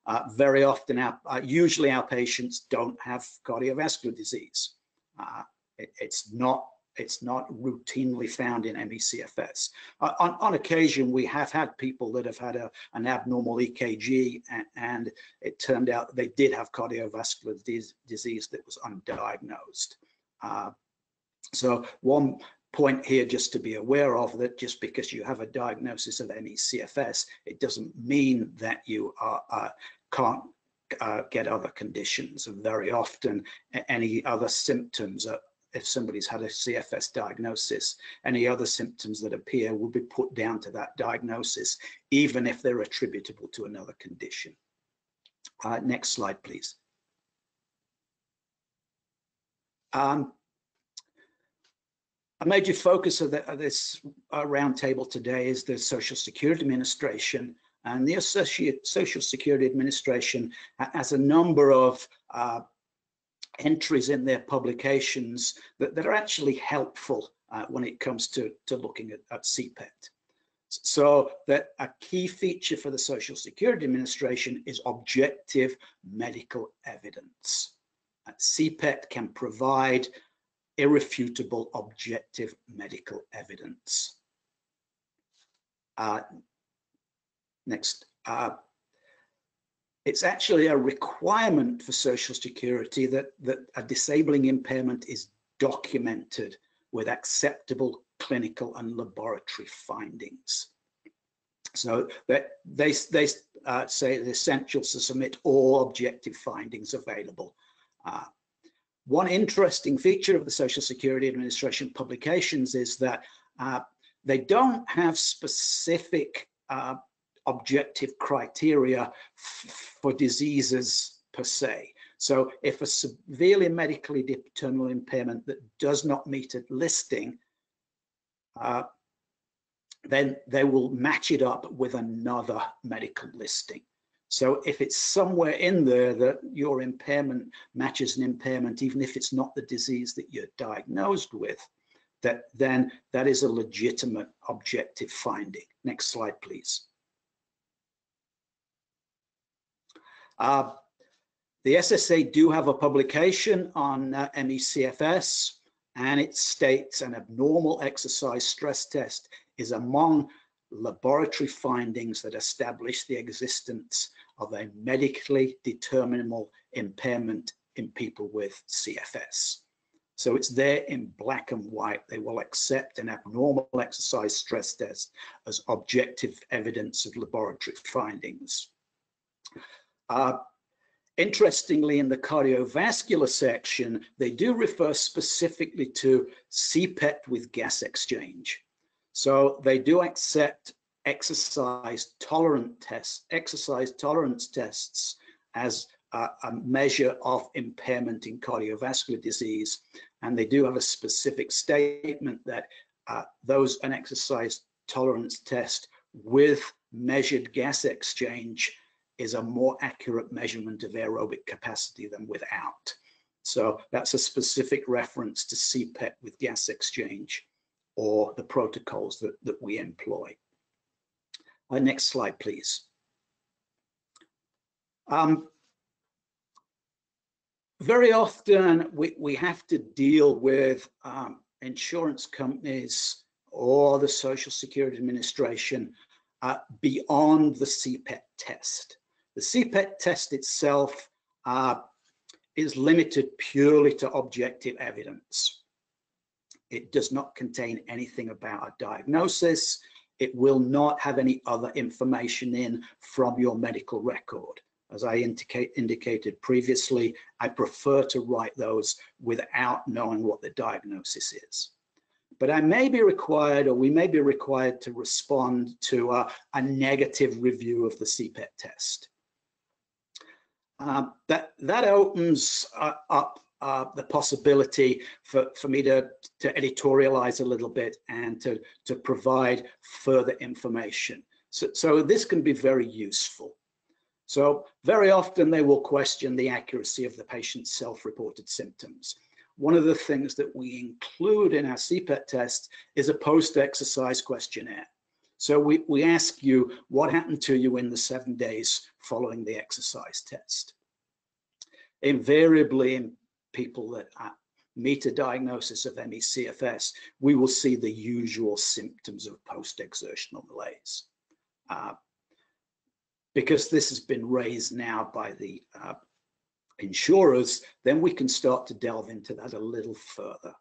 Uh, very often, our, uh, usually our patients don't have cardiovascular disease. Uh, it, it's not it's not routinely found in ME/CFS. Uh, on, on, occasion, we have had people that have had a, an abnormal EKG and, and, it turned out they did have cardiovascular disease, disease that was undiagnosed. Uh, so one point here just to be aware of that just because you have a diagnosis of ME/CFS, it doesn't mean that you are, uh, can't uh, get other conditions. And very often, any other symptoms are, if somebody's had a CFS diagnosis, any other symptoms that appear will be put down to that diagnosis, even if they're attributable to another condition. Uh, next slide, please. Um, a major focus of, the, of this uh, roundtable today is the Social Security Administration. And the Associate Social Security Administration has a number of uh, entries in their publications that, that are actually helpful uh, when it comes to, to looking at, at CPET. So that a key feature for the Social Security Administration is objective medical evidence. Uh, CPET can provide irrefutable objective medical evidence. Uh, next. Uh, it's actually a requirement for Social Security that, that a disabling impairment is documented with acceptable clinical and laboratory findings. So that they, they uh, say it's essential to submit all objective findings available. Uh, one interesting feature of the Social Security Administration publications is that uh, they don't have specific uh, objective criteria for diseases per se. So if a severely medically determinable impairment that does not meet a listing, uh, then they will match it up with another medical listing. So if it's somewhere in there that your impairment matches an impairment, even if it's not the disease that you're diagnosed with, that then that is a legitimate objective finding. Next slide, please. Uh, the SSA do have a publication on uh, ME/CFS, and it states an abnormal exercise stress test is among laboratory findings that establish the existence of a medically determinable impairment in people with CFS. So it's there in black and white. They will accept an abnormal exercise stress test as objective evidence of laboratory findings. Uh, interestingly, in the cardiovascular section, they do refer specifically to CPET with gas exchange. So they do accept exercise tolerant tests, exercise tolerance tests as a, a measure of impairment in cardiovascular disease. And they do have a specific statement that uh, those an exercise tolerance test with measured gas exchange is a more accurate measurement of aerobic capacity than without. So that's a specific reference to CPET with gas exchange or the protocols that, that we employ. Uh, next slide, please. Um, very often we, we have to deal with um, insurance companies or the Social Security Administration uh, beyond the CPET test. The CPET test itself uh, is limited purely to objective evidence. It does not contain anything about a diagnosis. It will not have any other information in from your medical record. As I indicate, indicated previously, I prefer to write those without knowing what the diagnosis is. But I may be required, or we may be required to respond to a, a negative review of the CPET test. Uh, that that opens uh, up uh, the possibility for, for me to, to editorialize a little bit and to, to provide further information. So, so this can be very useful. So very often they will question the accuracy of the patient's self-reported symptoms. One of the things that we include in our CPET test is a post-exercise questionnaire. So we, we ask you what happened to you in the seven days following the exercise test. Invariably in people that uh, meet a diagnosis of ME/CFS, we will see the usual symptoms of post-exertional malaise. Uh, because this has been raised now by the uh, insurers, then we can start to delve into that a little further.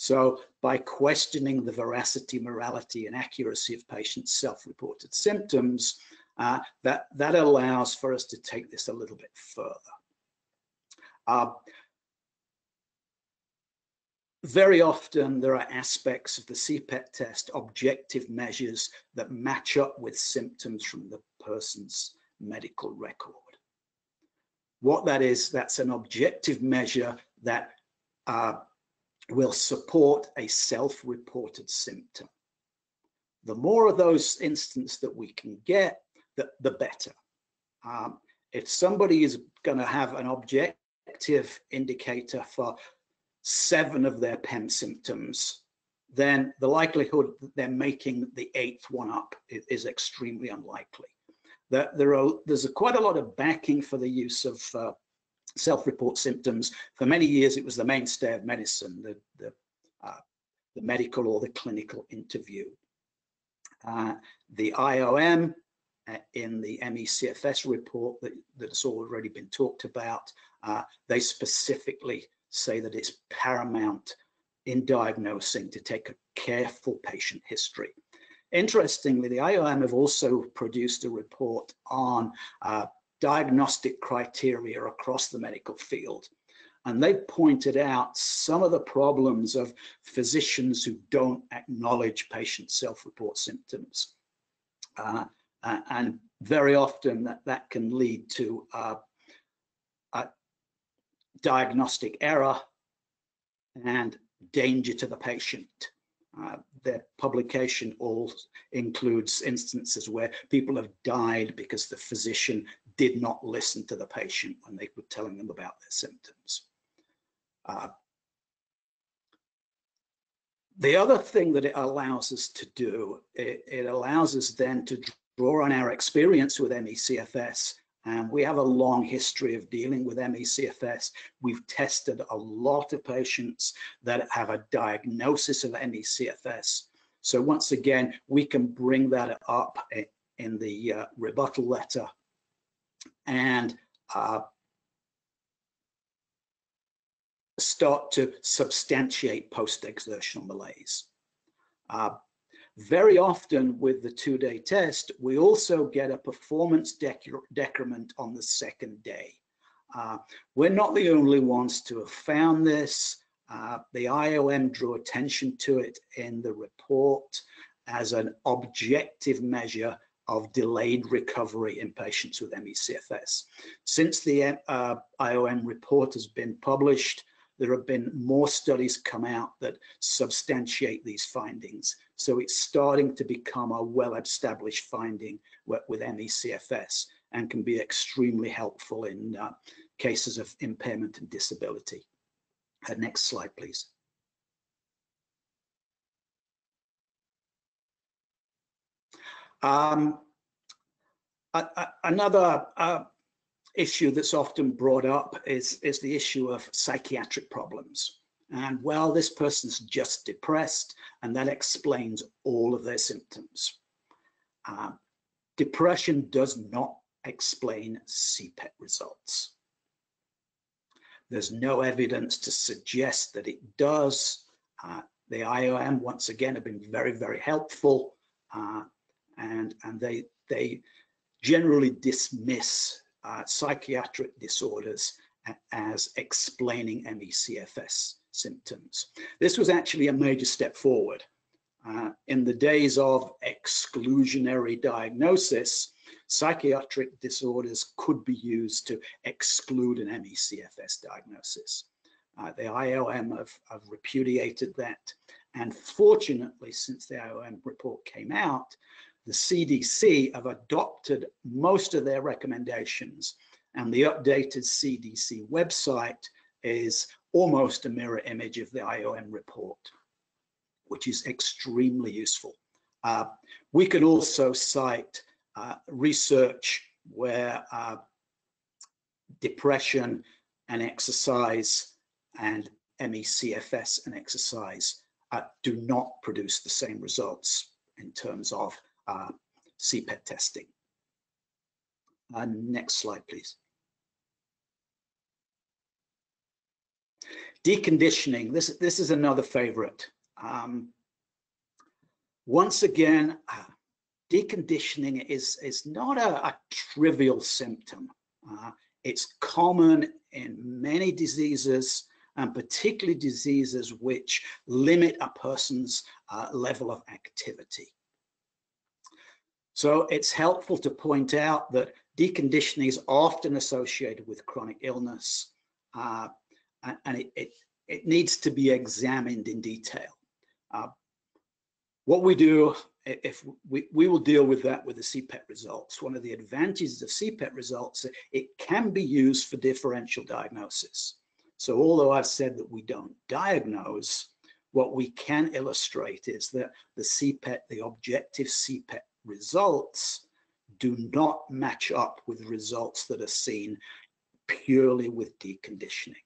So by questioning the veracity, morality, and accuracy of patients' self-reported symptoms, uh, that, that allows for us to take this a little bit further. Uh, very often there are aspects of the CPET test, objective measures that match up with symptoms from the person's medical record. What that is, that's an objective measure that uh, will support a self-reported symptom. The more of those instances that we can get, the, the better. Um, if somebody is going to have an objective indicator for seven of their PEM symptoms, then the likelihood that they're making the eighth one up is, is extremely unlikely. There, there are, there's a, quite a lot of backing for the use of uh, self-report symptoms. For many years, it was the mainstay of medicine, the, the, uh, the medical or the clinical interview. Uh, the IOM uh, in the ME/CFS report that, that's already been talked about, uh, they specifically say that it's paramount in diagnosing to take a careful patient history. Interestingly, the IOM have also produced a report on uh, diagnostic criteria across the medical field. And they pointed out some of the problems of physicians who don't acknowledge patient self-report symptoms. Uh, and very often that, that can lead to uh, diagnostic error and danger to the patient. Uh, the publication all includes instances where people have died because the physician did not listen to the patient when they were telling them about their symptoms. Uh, the other thing that it allows us to do, it, it allows us then to draw on our experience with ME/CFS and we have a long history of dealing with ME/CFS. We've tested a lot of patients that have a diagnosis of ME/CFS. So once again, we can bring that up in the uh, rebuttal letter and uh, start to substantiate post-exertional malaise. Uh, very often with the two-day test, we also get a performance decrement on the second day. Uh, we're not the only ones to have found this. Uh, the IOM drew attention to it in the report as an objective measure of delayed recovery in patients with ME/CFS. Since the uh, IOM report has been published, there have been more studies come out that substantiate these findings. So it's starting to become a well-established finding with ME/CFS and can be extremely helpful in uh, cases of impairment and disability. Uh, next slide, please. Um, another uh, issue that's often brought up is, is the issue of psychiatric problems. And well, this person's just depressed, and that explains all of their symptoms. Uh, depression does not explain CPET results. There's no evidence to suggest that it does. Uh, the IOM, once again, have been very, very helpful, uh, and, and they, they generally dismiss uh, psychiatric disorders as explaining ME/CFS symptoms. This was actually a major step forward. Uh, in the days of exclusionary diagnosis, psychiatric disorders could be used to exclude an ME/CFS diagnosis. Uh, the IOM have, have repudiated that. And fortunately, since the IOM report came out, the CDC have adopted most of their recommendations and the updated CDC website is almost a mirror image of the IOM report, which is extremely useful. Uh, we can also cite uh, research where uh, depression and exercise and ME/CFS and exercise uh, do not produce the same results in terms of uh, CPET testing. Uh, next slide, please. Deconditioning, this, this is another favorite. Um, once again, uh, deconditioning is, is not a, a trivial symptom. Uh, it's common in many diseases and particularly diseases which limit a person's uh, level of activity. So it's helpful to point out that deconditioning is often associated with chronic illness uh, and it, it, it, needs to be examined in detail. Uh, what we do, if we, we will deal with that with the CPET results. One of the advantages of CPET results, it can be used for differential diagnosis. So although I've said that we don't diagnose, what we can illustrate is that the CPET, the objective CPET results do not match up with results that are seen purely with deconditioning.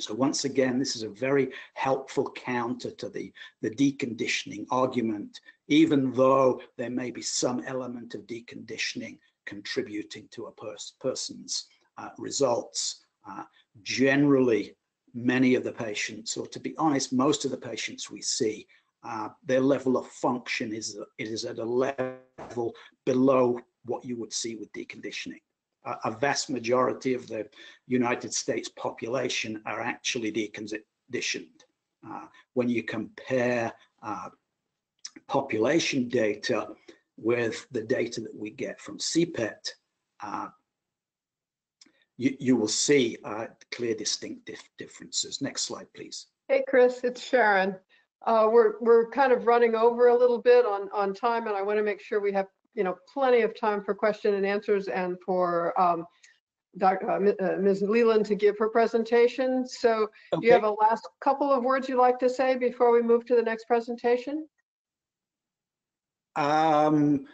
So once again, this is a very helpful counter to the, the deconditioning argument, even though there may be some element of deconditioning contributing to a pers person's uh, results. Uh, generally, many of the patients, or to be honest, most of the patients we see, uh, their level of function is, is at a level below what you would see with deconditioning. Uh, a vast majority of the United States population are actually deconditioned. Uh, when you compare uh, population data with the data that we get from CPET, uh, you, you will see uh, clear distinct dif differences. Next slide, please. Hey, Chris, it's Sharon. Uh, we're, we're kind of running over a little bit on, on time, and I want to make sure we have, you know, plenty of time for question and answers and for um, Dr. Uh, Ms. Uh, Leland to give her presentation. So okay. do you have a last couple of words you'd like to say before we move to the next presentation? Um,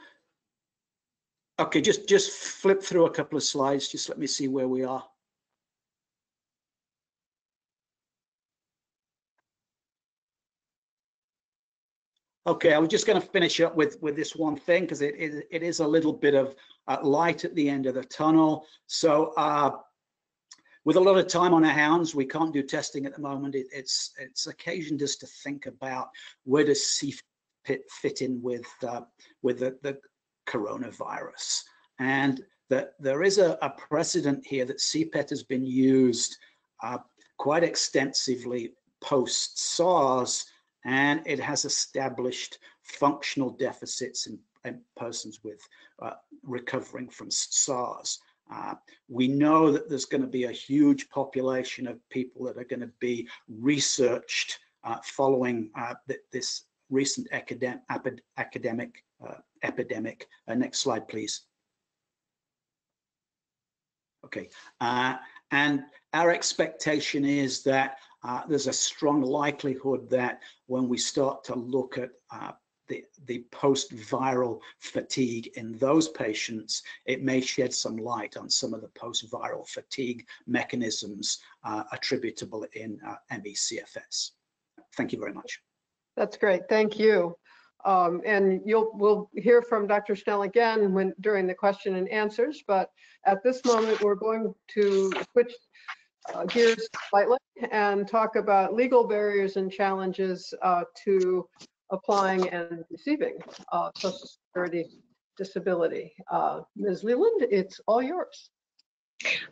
Okay, just just flip through a couple of slides. Just let me see where we are. Okay, I was just going to finish up with with this one thing because it, it, it is a little bit of uh, light at the end of the tunnel. So uh, with a lot of time on our hands, we can't do testing at the moment. It, it's it's occasioned us to think about where does CPET fit in with uh, with the, the coronavirus. And that there is a, a, precedent here that CPET has been used uh, quite extensively post SARS, and it has established functional deficits in, in persons with uh, recovering from SARS. Uh, we know that there's going to be a huge population of people that are going to be researched uh, following uh, th this recent academic, academic uh, epidemic. Uh, next slide, please. Okay, and our expectation is that uh, there's a strong likelihood that when we start to look at uh, the, the post-viral fatigue in those patients, it may shed some light on some of the post-viral fatigue mechanisms uh, attributable in uh, ME/CFS. Thank you very much. That's great. Thank you. Um, and you'll we'll hear from Dr. Snell again when during the question and answers. But at this moment, we're going to switch uh, gears slightly and talk about legal barriers and challenges uh, to applying and receiving uh, Social Security disability. Uh, Ms. Leland, it's all yours.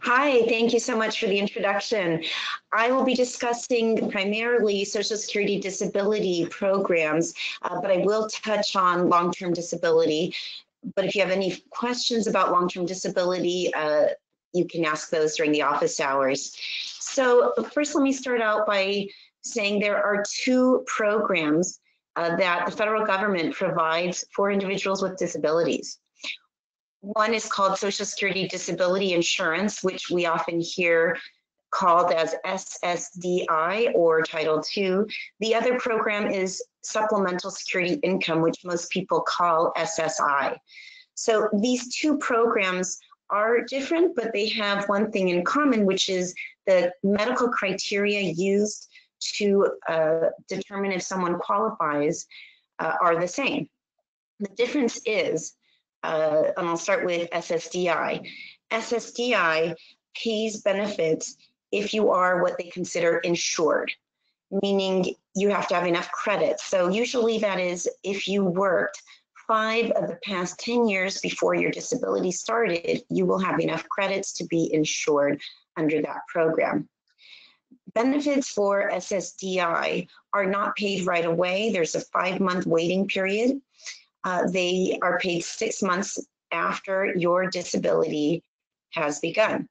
Hi, thank you so much for the introduction. I will be discussing primarily Social Security disability programs, uh, but I will touch on long-term disability. But if you have any questions about long-term disability, uh, you can ask those during the office hours. So first, let me start out by saying there are two programs uh, that the federal government provides for individuals with disabilities. One is called Social Security Disability Insurance, which we often hear called as SSDI or Title II. The other program is Supplemental Security Income, which most people call SSI. So these two programs are different, but they have one thing in common, which is the medical criteria used to uh, determine if someone qualifies uh, are the same. The difference is, uh, and I'll start with SSDI. SSDI pays benefits if you are what they consider insured, meaning you have to have enough credits. So usually that is if you worked five of the past 10 years before your disability started, you will have enough credits to be insured under that program. Benefits for SSDI are not paid right away. There's a five month waiting period. Uh, they are paid six months after your disability has begun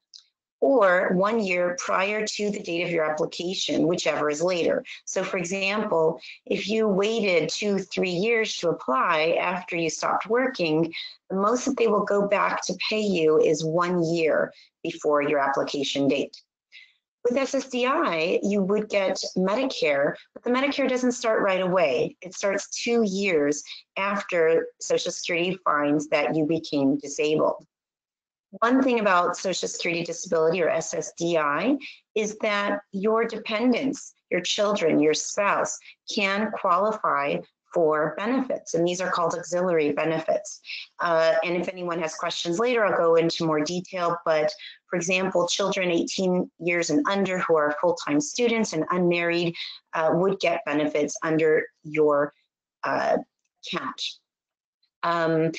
or one year prior to the date of your application, whichever is later. So for example, if you waited two, three years to apply after you stopped working, the most that they will go back to pay you is one year before your application date. With SSDI, you would get Medicare, but the Medicare doesn't start right away. It starts two years after Social Security finds that you became disabled. One thing about Social Security Disability or SSDI is that your dependents, your children, your spouse can qualify for benefits, and these are called auxiliary benefits. Uh, and if anyone has questions later, I'll go into more detail. But for example, children 18 years and under who are full-time students and unmarried uh, would get benefits under your uh, account. Um,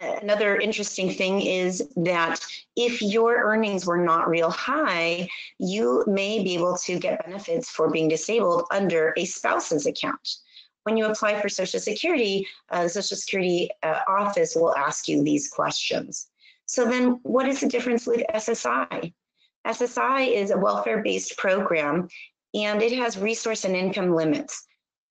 another interesting thing is that if your earnings were not real high, you may be able to get benefits for being disabled under a spouse's account. When you apply for Social Security, uh, the Social Security uh, office will ask you these questions. So then what is the difference with SSI? SSI is a welfare-based program and it has resource and income limits.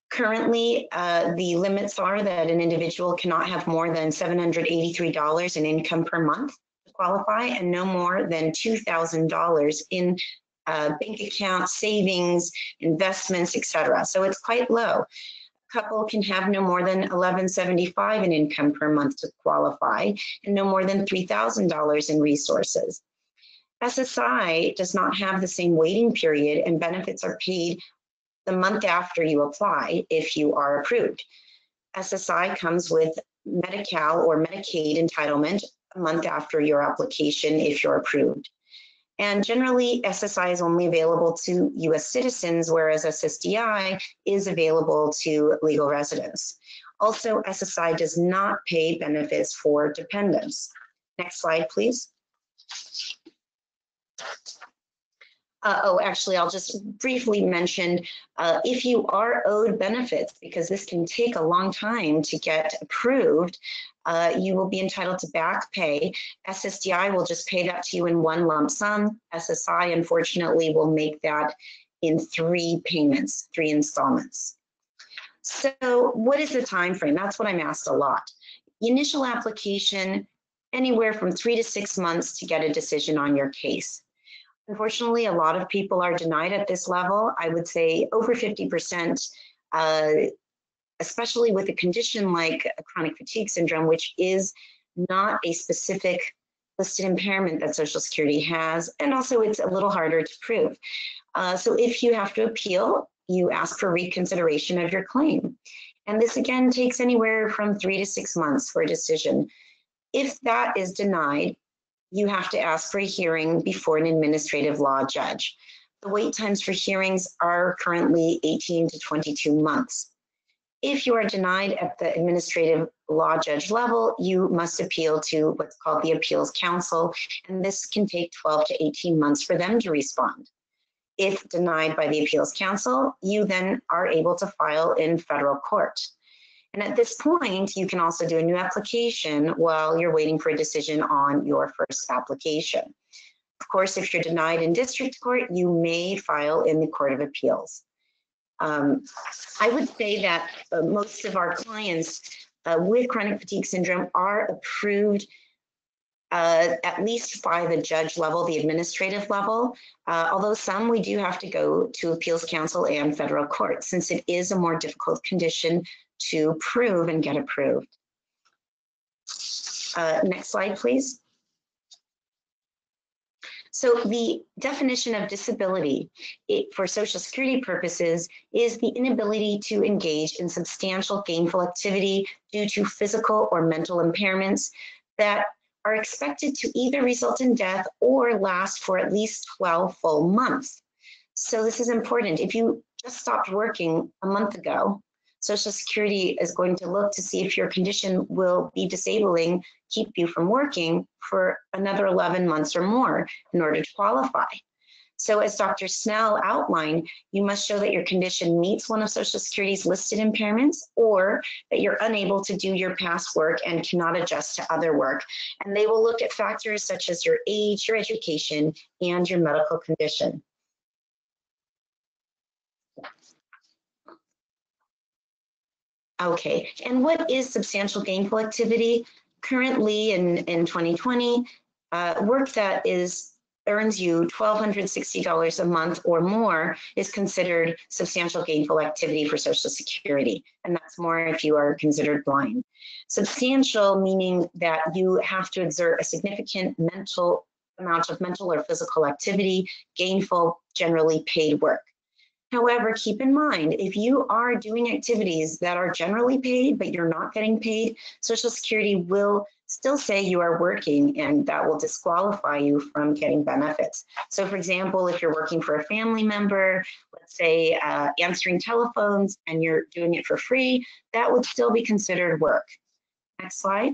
Currently, uh, the limits are that an individual cannot have more than $783 in income per month to qualify and no more than $2,000 in uh, bank account savings, investments, etc. So it's quite low. A couple can have no more than 1,175 in income per month to qualify and no more than $3,000 in resources. SSI does not have the same waiting period and benefits are paid the month after you apply if you are approved. SSI comes with Medi-Cal or Medicaid entitlement a month after your application if you're approved. And generally, SSI is only available to US citizens, whereas SSDI is available to legal residents. Also, SSI does not pay benefits for dependents. Next slide, please. Uh, oh, actually, I'll just briefly mention uh, if you are owed benefits, because this can take a long time to get approved, uh, you will be entitled to back pay. SSDI will just pay that to you in one lump sum. SSI, unfortunately, will make that in three payments, three installments. So what is the time frame? That's what I'm asked a lot. Initial application, anywhere from three to six months to get a decision on your case. Unfortunately, a lot of people are denied at this level. I would say over 50%, uh, especially with a condition like chronic fatigue syndrome, which is not a specific listed impairment that Social Security has, and also it's a little harder to prove. Uh, so if you have to appeal, you ask for reconsideration of your claim. And this again takes anywhere from three to six months for a decision. If that is denied, you have to ask for a hearing before an administrative law judge. The wait times for hearings are currently 18 to 22 months. If you are denied at the administrative law judge level, you must appeal to what's called the Appeals Council, and this can take 12 to 18 months for them to respond. If denied by the Appeals Council, you then are able to file in federal court. And at this point, you can also do a new application while you're waiting for a decision on your first application. Of course, if you're denied in district court, you may file in the Court of Appeals. Um, I would say that uh, most of our clients uh, with chronic fatigue syndrome are approved uh, at least by the judge level, the administrative level, uh, although some we do have to go to appeals council and federal court since it is a more difficult condition to prove and get approved. Uh, next slide, please. So the definition of disability it, for Social Security purposes is the inability to engage in substantial gainful activity due to physical or mental impairments that are expected to either result in death or last for at least 12 full months. So this is important. If you just stopped working a month ago, Social Security is going to look to see if your condition will be disabling, keep you from working for another 11 months or more in order to qualify. So as Dr. Snell outlined, you must show that your condition meets one of Social Security's listed impairments or that you're unable to do your past work and cannot adjust to other work. And they will look at factors such as your age, your education, and your medical condition. Okay, and what is substantial gainful activity? Currently in, in 2020, uh, work that is earns you $1,260 a month or more is considered substantial gainful activity for Social Security. And that's more if you are considered blind. Substantial meaning that you have to exert a significant mental amount of mental or physical activity, gainful, generally paid work. However, keep in mind, if you are doing activities that are generally paid, but you're not getting paid, Social Security will still say you are working and that will disqualify you from getting benefits. So for example, if you're working for a family member, let's say uh, answering telephones and you're doing it for free, that would still be considered work. Next slide.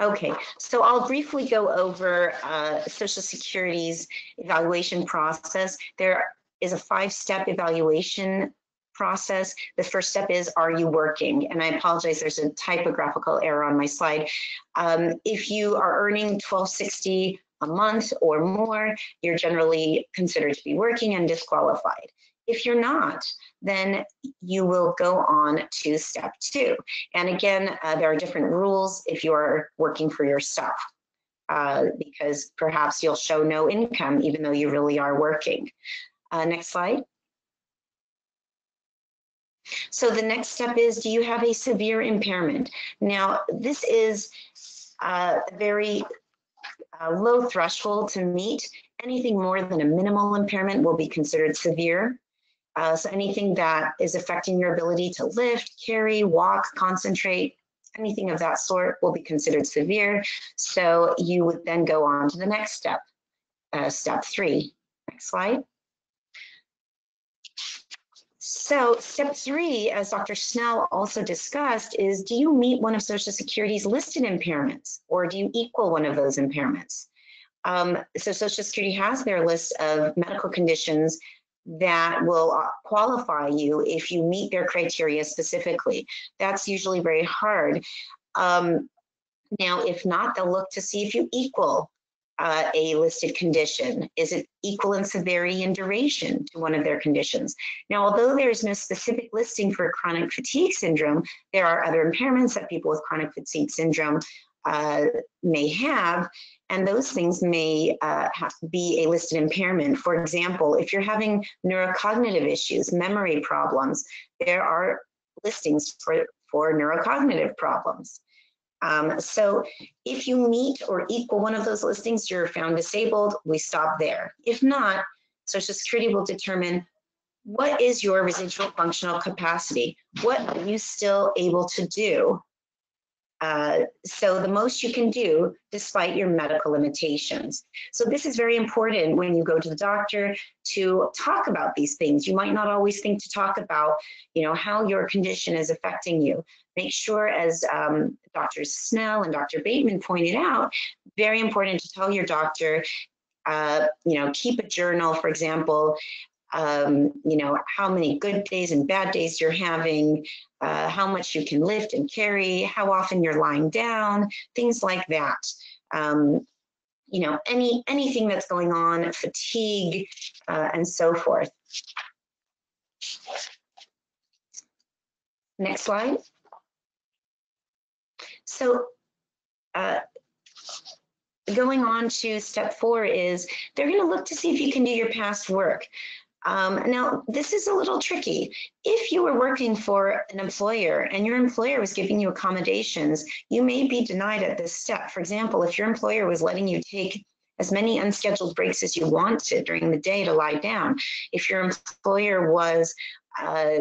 Okay, so I'll briefly go over uh, Social Security's evaluation process. There is a five-step evaluation process. The first step is, are you working? And I apologize, there's a typographical error on my slide. Um, if you are earning 1260 a month or more, you're generally considered to be working and disqualified. If you're not, then you will go on to step two. And again, uh, there are different rules if you're working for yourself, uh, because perhaps you'll show no income even though you really are working. Uh, next slide. So the next step is, do you have a severe impairment? Now, this is a very uh, low threshold to meet. Anything more than a minimal impairment will be considered severe. Uh, so anything that is affecting your ability to lift, carry, walk, concentrate, anything of that sort will be considered severe. So you would then go on to the next step, uh, step three. Next slide. So step three, as Dr. Snell also discussed, is do you meet one of Social Security's listed impairments or do you equal one of those impairments? Um, so Social Security has their list of medical conditions that will uh, qualify you if you meet their criteria specifically. That's usually very hard. Um, now, if not, they'll look to see if you equal uh, a listed condition. Is it equal in severity and duration to one of their conditions? Now, although there's no specific listing for chronic fatigue syndrome, there are other impairments that people with chronic fatigue syndrome uh, may have, and those things may uh, have to be a listed impairment. For example, if you're having neurocognitive issues, memory problems, there are listings for, for neurocognitive problems. Um, so if you meet or equal one of those listings, you're found disabled, we stop there. If not, Social Security will determine what is your residual functional capacity? What are you still able to do uh, so the most you can do despite your medical limitations. So this is very important when you go to the doctor to talk about these things. You might not always think to talk about, you know, how your condition is affecting you. Make sure, as um, Dr. Snell and Dr. Bateman pointed out, very important to tell your doctor, uh, you know, keep a journal, for example, um, you know, how many good days and bad days you're having, uh, how much you can lift and carry, how often you're lying down, things like that. Um, you know, any anything that's going on, fatigue, uh, and so forth. Next slide. So uh, going on to step four is they're going to look to see if you can do your past work. Um, now, this is a little tricky. If you were working for an employer and your employer was giving you accommodations, you may be denied at this step. For example, if your employer was letting you take as many unscheduled breaks as you wanted during the day to lie down, if your employer was uh,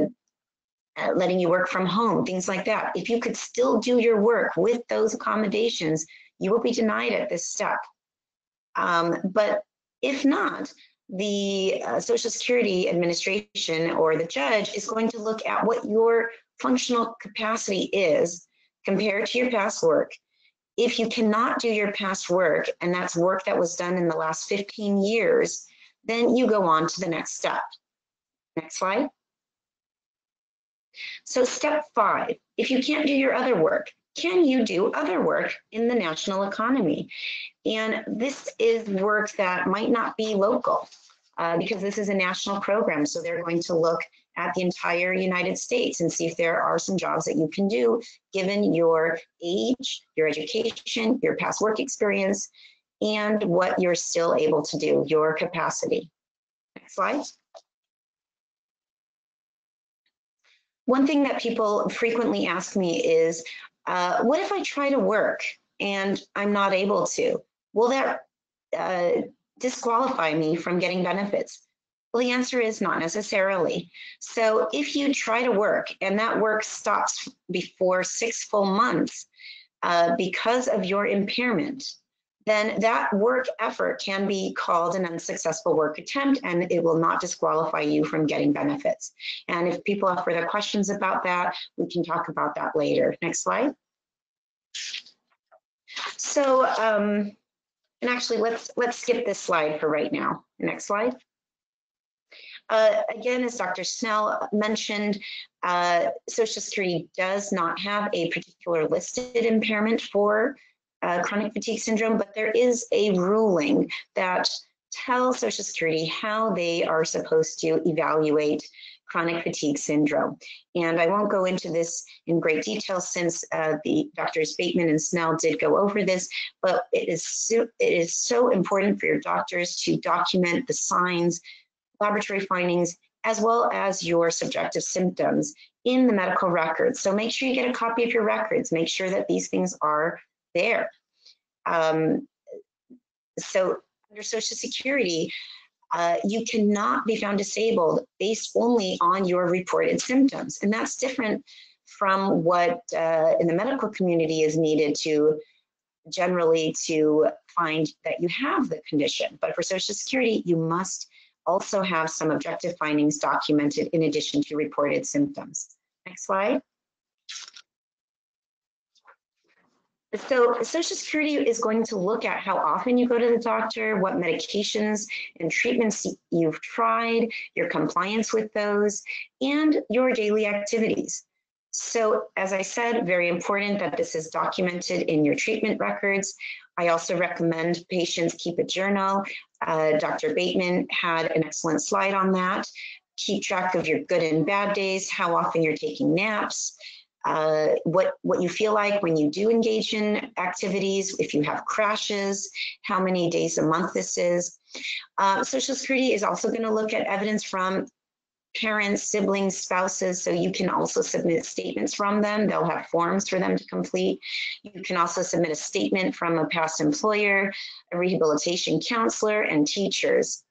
uh, letting you work from home, things like that, if you could still do your work with those accommodations, you will be denied at this step. Um, but if not, the uh, Social Security Administration or the judge is going to look at what your functional capacity is compared to your past work. If you cannot do your past work, and that's work that was done in the last 15 years, then you go on to the next step. Next slide. So step five, if you can't do your other work, can you do other work in the national economy? And this is work that might not be local uh, because this is a national program. So they're going to look at the entire United States and see if there are some jobs that you can do given your age, your education, your past work experience, and what you're still able to do, your capacity. Next slide. One thing that people frequently ask me is, uh, what if I try to work and I'm not able to? Will that uh, disqualify me from getting benefits? Well, the answer is not necessarily. So if you try to work and that work stops before six full months uh, because of your impairment, then that work effort can be called an unsuccessful work attempt and it will not disqualify you from getting benefits. And if people have further questions about that, we can talk about that later. Next slide. So, um, and actually let's, let's skip this slide for right now. Next slide. Uh, again, as Dr. Snell mentioned, uh, Social Security does not have a particular listed impairment for uh, chronic fatigue syndrome, but there is a ruling that tells Social Security how they are supposed to evaluate chronic fatigue syndrome. And I won't go into this in great detail since uh, the doctors Bateman and Snell did go over this, but it is, so, it is so important for your doctors to document the signs, laboratory findings, as well as your subjective symptoms in the medical records. So make sure you get a copy of your records. Make sure that these things are there. Um, so under Social Security, uh, you cannot be found disabled based only on your reported symptoms. And that's different from what uh, in the medical community is needed to generally to find that you have the condition. But for Social Security, you must also have some objective findings documented in addition to reported symptoms. Next slide. So Social Security is going to look at how often you go to the doctor, what medications and treatments you've tried, your compliance with those, and your daily activities. So as I said, very important that this is documented in your treatment records. I also recommend patients keep a journal. Uh, Dr. Bateman had an excellent slide on that. Keep track of your good and bad days, how often you're taking naps, uh, what, what you feel like when you do engage in activities, if you have crashes, how many days a month this is. Uh, Social Security is also going to look at evidence from parents, siblings, spouses, so you can also submit statements from them. They'll have forms for them to complete. You can also submit a statement from a past employer, a rehabilitation counselor, and teachers.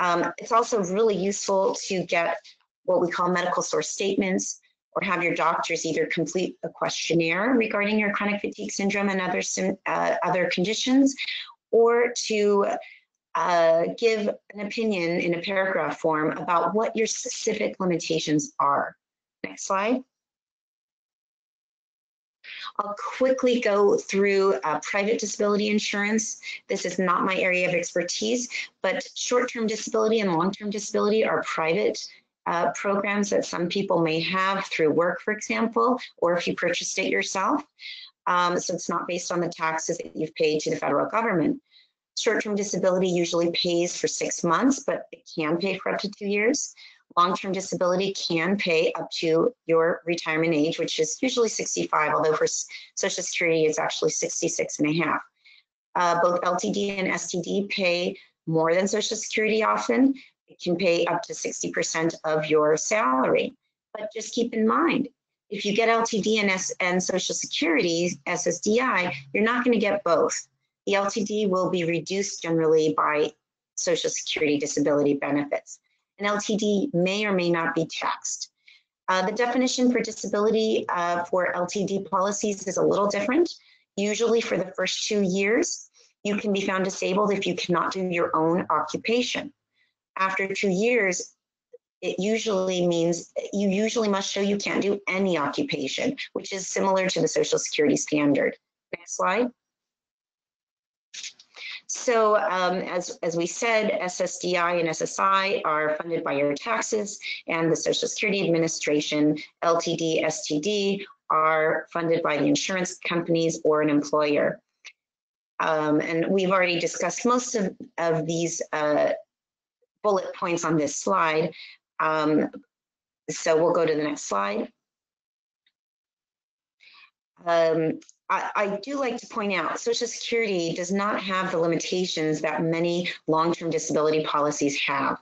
Um, it's also really useful to get what we call medical source statements or have your doctors either complete a questionnaire regarding your chronic fatigue syndrome and other, uh, other conditions, or to uh, give an opinion in a paragraph form about what your specific limitations are. Next slide. I'll quickly go through uh, private disability insurance. This is not my area of expertise, but short-term disability and long-term disability are private uh, programs that some people may have through work, for example, or if you purchased it yourself. Um, so it's not based on the taxes that you've paid to the federal government. Short-term disability usually pays for six months, but it can pay for up to two years. Long-term disability can pay up to your retirement age, which is usually 65, although for Social Security, it's actually 66 and a half. Uh, both LTD and STD pay more than Social Security often. Can pay up to 60% of your salary. But just keep in mind, if you get LTD and, S and Social Security, SSDI, you're not going to get both. The LTD will be reduced generally by Social Security disability benefits. An LTD may or may not be taxed. Uh, the definition for disability uh, for LTD policies is a little different. Usually for the first two years, you can be found disabled if you cannot do your own occupation. After two years, it usually means you usually must show you can't do any occupation, which is similar to the Social Security standard. Next slide. So um, as, as we said, SSDI and SSI are funded by your taxes and the Social Security Administration, LTD, STD are funded by the insurance companies or an employer. Um, and we've already discussed most of, of these uh, bullet points on this slide. Um, so we'll go to the next slide. Um, I, do like to point out Social Security does not have the limitations that many long-term disability policies have.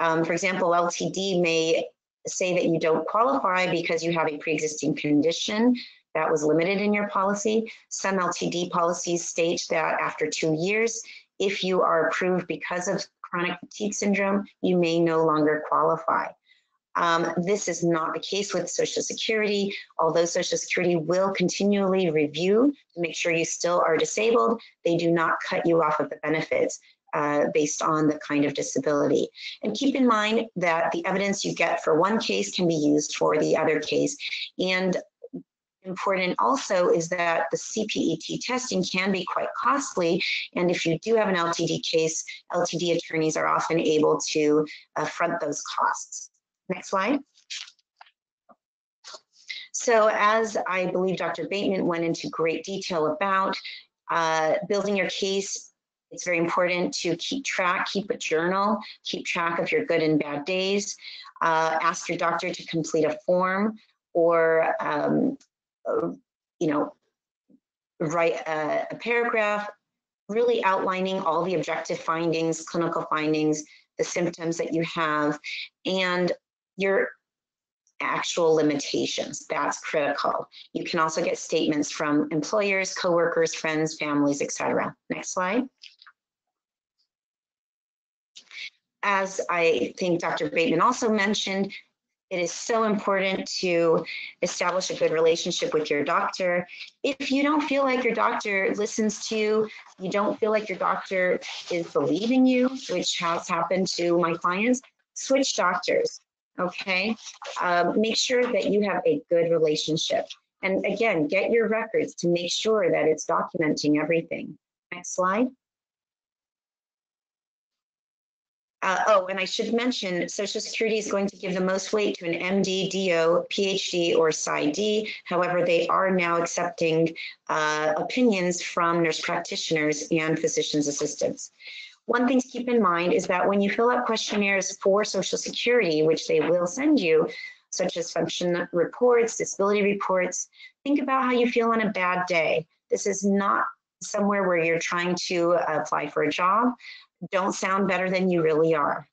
Um, for example, LTD may say that you don't qualify because you have a pre-existing condition that was limited in your policy. Some LTD policies state that after two years, if you are approved because of chronic fatigue syndrome, you may no longer qualify. Um, this is not the case with Social Security, although Social Security will continually review to make sure you still are disabled, they do not cut you off of the benefits uh, based on the kind of disability. And keep in mind that the evidence you get for one case can be used for the other case. And important also is that the CPET testing can be quite costly. And if you do have an LTD case, LTD attorneys are often able to uh, front those costs. Next slide. So as I believe Dr. Bateman went into great detail about uh, building your case, it's very important to keep track, keep a journal, keep track of your good and bad days. Uh, ask your doctor to complete a form or, um, you know, write a, a paragraph really outlining all the objective findings, clinical findings, the symptoms that you have, and your actual limitations. That's critical. You can also get statements from employers, coworkers, friends, families, etc. Next slide. As I think Dr. Bateman also mentioned, it is so important to establish a good relationship with your doctor. If you don't feel like your doctor listens to you, you don't feel like your doctor is believing you, which has happened to my clients, switch doctors okay? Um, make sure that you have a good relationship. And again, get your records to make sure that it's documenting everything. Next slide. Uh, oh, and I should mention, Social Security is going to give the most weight to an MD, DO, PhD, or PsyD. However, they are now accepting uh, opinions from nurse practitioners and physician's assistants. One thing to keep in mind is that when you fill out questionnaires for Social Security, which they will send you, such as function reports, disability reports, think about how you feel on a bad day. This is not somewhere where you're trying to apply for a job. Don't sound better than you really are.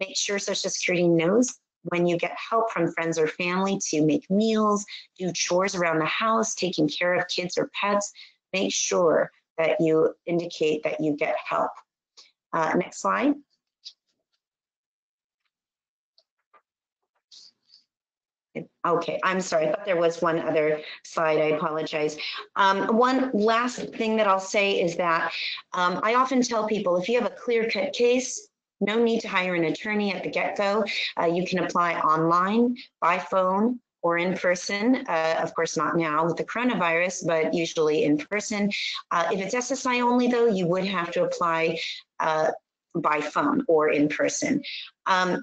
Make sure Social Security knows when you get help from friends or family to make meals, do chores around the house, taking care of kids or pets, make sure that you indicate that you get help. Uh, next slide. Okay, I'm sorry, I thought there was one other slide, I apologize. Um, one last thing that I'll say is that um, I often tell people if you have a clear cut case, no need to hire an attorney at the get-go. Uh, you can apply online, by phone, or in person. Uh, of course, not now with the coronavirus, but usually in person. Uh, if it's SSI only, though, you would have to apply uh, by phone or in person. Um,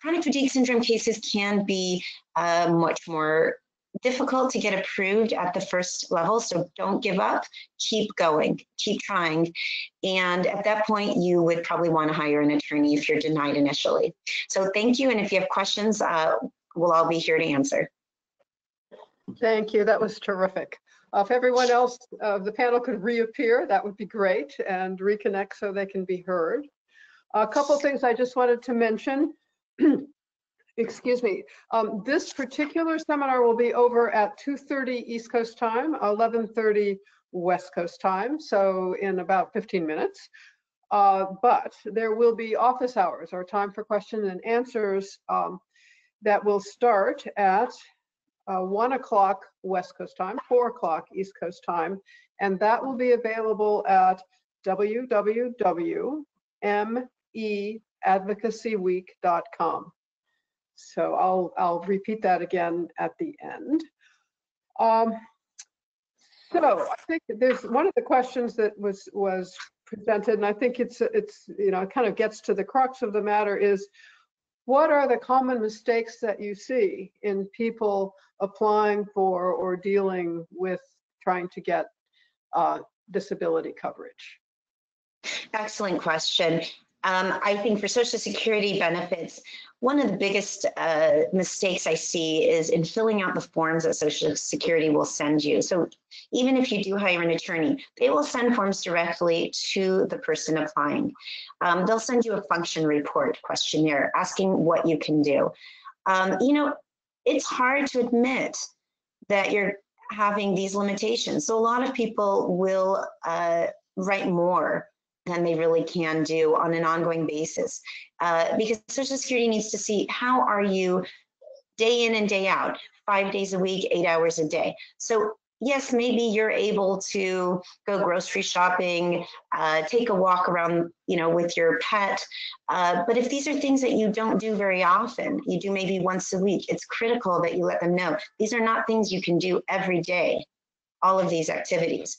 chronic fatigue syndrome cases can be uh, much more difficult to get approved at the first level, so don't give up. Keep going, keep trying. And at that point, you would probably want to hire an attorney if you're denied initially. So thank you, and if you have questions, uh, we'll all be here to answer. Thank you. That was terrific. Uh, If everyone else of the panel could reappear, that would be great and reconnect so they can be heard. A couple things I just wanted to mention. Excuse me. Um, This particular seminar will be over at 2:30 East Coast time, 11:30 West Coast time, so in about 15 minutes. Uh, But there will be office hours or time for questions and answers um, that will start at uh, 1 o'clock West Coast time, 4 o'clock East Coast time, and that will be available at www.meadvocacyweek.com. So I'll, I'll repeat that again at the end. Um, So I think there's one of the questions that was, was presented, and I think it's, it's, you know, it kind of gets to the crux of the matter is, what are the common mistakes that you see in people applying for or dealing with trying to get uh, disability coverage? Excellent question. Um, I think for Social Security benefits, one of the biggest uh, mistakes I see is in filling out the forms that Social Security will send you. So even if you do hire an attorney, they will send forms directly to the person applying. Um, they'll send you a function report questionnaire asking what you can do. Um, you know, it's hard to admit that you're having these limitations. So a lot of people will uh, write more than they really can do on an ongoing basis. Uh, because Social Security needs to see how are you day in and day out, five days a week, eight hours a day. So yes, maybe you're able to go grocery shopping, uh, take a walk around, you know, with your pet. Uh, but if these are things that you don't do very often, you do maybe once a week, it's critical that you let them know. These are not things you can do every day all of these activities.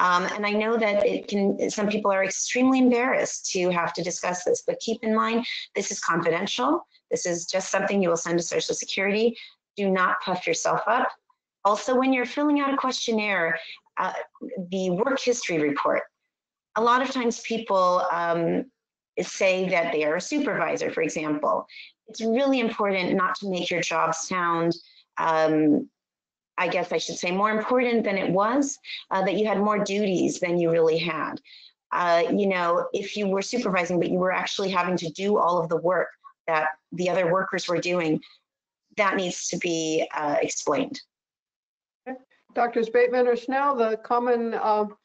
Um, and I know that it can, some people are extremely embarrassed to have to discuss this, but keep in mind, this is confidential. This is just something you will send to Social Security. Do not puff yourself up. Also, when you're filling out a questionnaire, uh, the work history report, a lot of times people um, say that they are a supervisor, for example. It's really important not to make your job sound um, I guess I should say, more important than it was, uh, that you had more duties than you really had. Uh, you know, if you were supervising, but you were actually having to do all of the work that the other workers were doing, that needs to be uh, explained. Doctors Bateman or Snell, the common, um,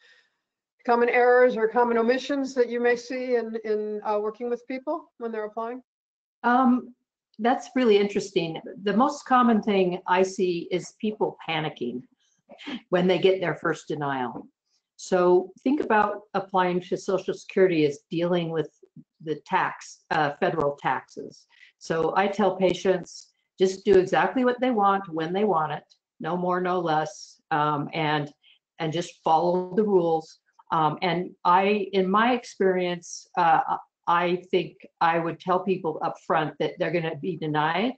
common errors or common omissions that you may see in, in uh, working with people when they're applying? Um, that's really interesting. The most common thing I see is people panicking when they get their first denial. So think about applying to Social Security as dealing with the tax, uh, federal taxes. So I tell patients, just do exactly what they want when they want it, no more, no less, um, and and just follow the rules. Um, and I, in my experience, uh, I think I would tell people up front that they're going to be denied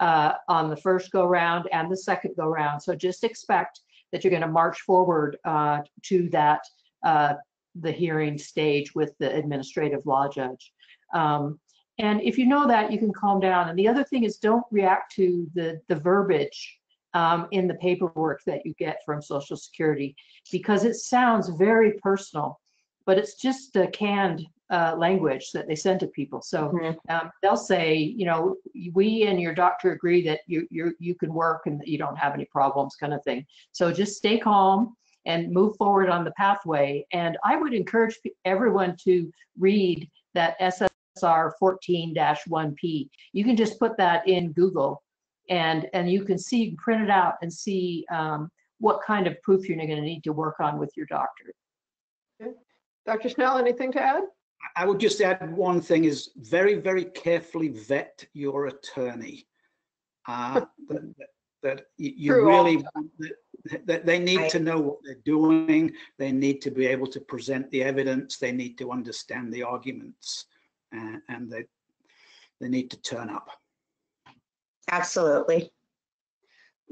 uh, on the first go round and the second go round. So just expect that you're going to march forward uh, to that uh, the hearing stage with the administrative law judge. Um, and if you know that, you can calm down. And the other thing is don't react to the, the verbiage um, in the paperwork that you get from Social Security because it sounds very personal, but it's just a canned uh, language that they send to people. So Mhm. um, they'll say, you know, we and your doctor agree that you you you can work and that you don't have any problems, kind of thing. So just stay calm and move forward on the pathway. And I would encourage everyone to read that SSR 14-1P. You can just put that in Google and and you can see print it out and see um, what kind of proof you're going to need to work on with your doctor. Dr. Snell, anything to add? I would just add one thing is very, very carefully vet your attorney. Uh, that, that- that you you True, really, that- that they need to know what they're doing. They need to be able to present the evidence. They need to understand the arguments uh, and they, they need to turn up. Absolutely.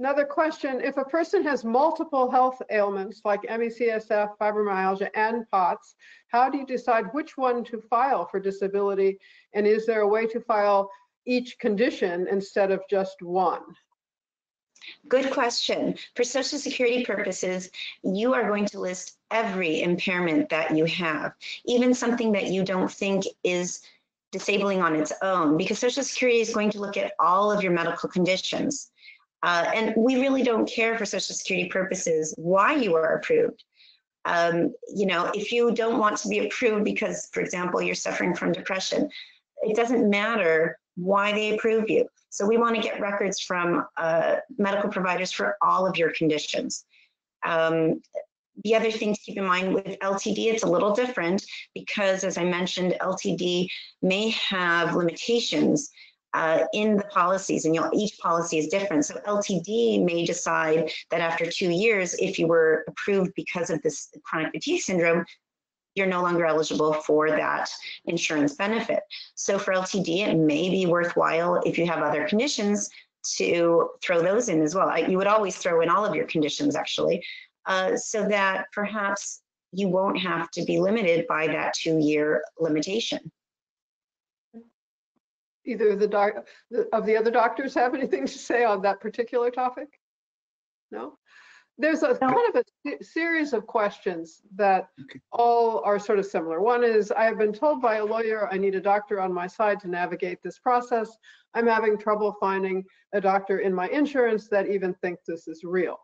Another question, if a person has multiple health ailments like ME/CSF, fibromyalgia, and POTS, how do you decide which one to file for disability? And is there a way to file each condition instead of just one? Good question. For Social Security purposes, you are going to list every impairment that you have, even something that you don't think is disabling on its own, because Social Security is going to look at all of your medical conditions. Uh, and we really don't care for Social Security purposes why you are approved. Um, you know, if you don't want to be approved because, for example, you're suffering from depression, it doesn't matter why they approve you. So we want to get records from uh, medical providers for all of your conditions. Um, the other thing to keep in mind with LTD, it's a little different because, as I mentioned, LTD may have limitations uh, in the policies, and each policy is different. So LTD may decide that after two years, if you were approved because of this chronic fatigue syndrome, you're no longer eligible for that insurance benefit. So for LTD, it may be worthwhile if you have other conditions to throw those in as well. You would always throw in all of your conditions actually, uh, so that perhaps you won't have to be limited by that two-year limitation. Either the doc, the- of the other doctors have anything to say on that particular topic? No? There's a No. kind of a se- series of questions that Okay. all are sort of similar. One is, I have been told by a lawyer I need a doctor on my side to navigate this process. I'm having trouble finding a doctor in my insurance that even thinks this is real.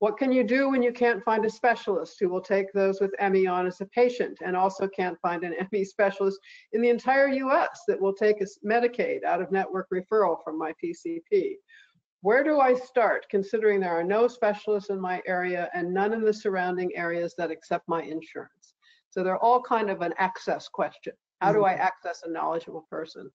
What can you do when you can't find a specialist who will take those with ME on as a patient and also can't find an ME specialist in the entire US that will take us Medicaid out of network referral from my PCP? Where do I start considering there are no specialists in my area and none in the surrounding areas that accept my insurance? So they're all kind of an access question. How do mm-hmm. I access a knowledgeable person?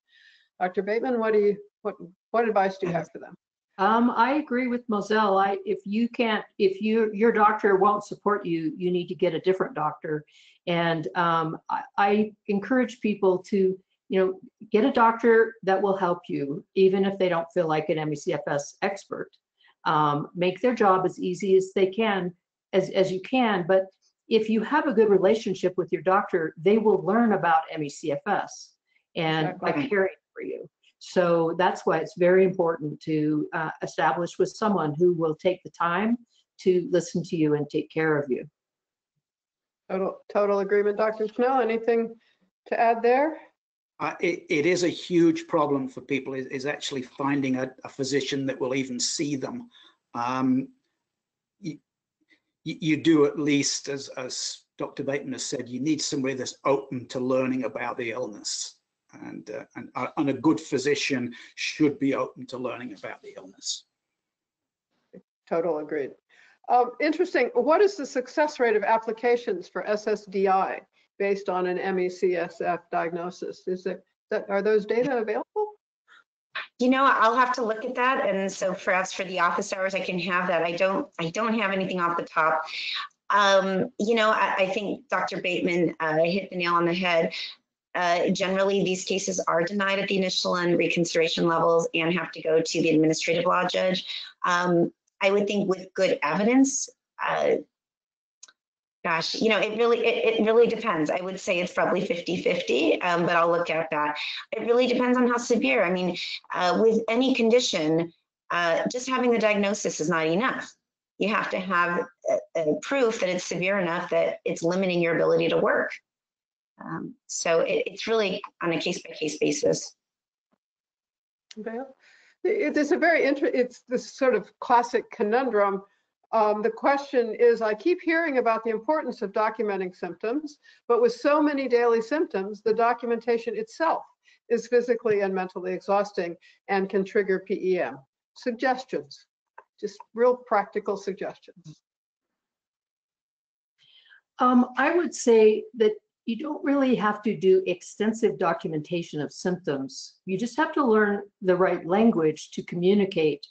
Dr. Bateman, what do you, what, what advice do you uh-huh. have for them? Um, I agree with Moselle. I, if you can't, if you, your doctor won't support you, you need to get a different doctor. And, um, I, I encourage people to, you know, get a doctor that will help you, even if they don't feel like an MECFS expert. Um, make their job as easy as they can, as, as you can, but if you have a good relationship with your doctor, they will learn about MECFS and by Exactly. caring for you. So that's why it's very important to uh, establish with someone who will take the time to listen to you and take care of you. Total, total agreement, Dr. Snell, anything to add there? Uh, it, it is a huge problem for people is, is actually finding a, a physician that will even see them. Um, you, you you do at least, as, as Dr. Bateman has said, you need somebody that's open to learning about the illness. And, uh, and, uh, and a good physician should be open to learning about the illness. Total agreed. Um, Interesting, what is the success rate of applications for SSDI based on an E MECSF diagnosis? Is it, that, are those data available? You know, I'll have to look at that. And so perhaps for the office hours, I can have that. I don't, I don't have anything off the top. Um, you know, I, I think Dr. Bateman uh, hit the nail on the head. Uh, generally, these cases are denied at the initial and reconsideration levels and have to go to the administrative law judge. Um, I would think with good evidence, uh, gosh, you know, it really, it, it really depends. I would say it's probably 50 50, um, but I'll look at that. It really depends on how severe. I mean, uh, with any condition, uh, just having the diagnosis is not enough. You have to have a, a proof that it's severe enough that it's limiting your ability to work. Um, so it, it's really on a case by case basis. Vale? It- It's a very inter, it's this sort of classic conundrum. Um, the question is, I keep hearing about the importance of documenting symptoms, but with so many daily symptoms, the documentation itself is physically and mentally exhausting and can trigger PEM. Suggestions, just real practical suggestions. Um, I would say that you don't really have to do extensive documentation of symptoms. You just have to learn the right language to communicate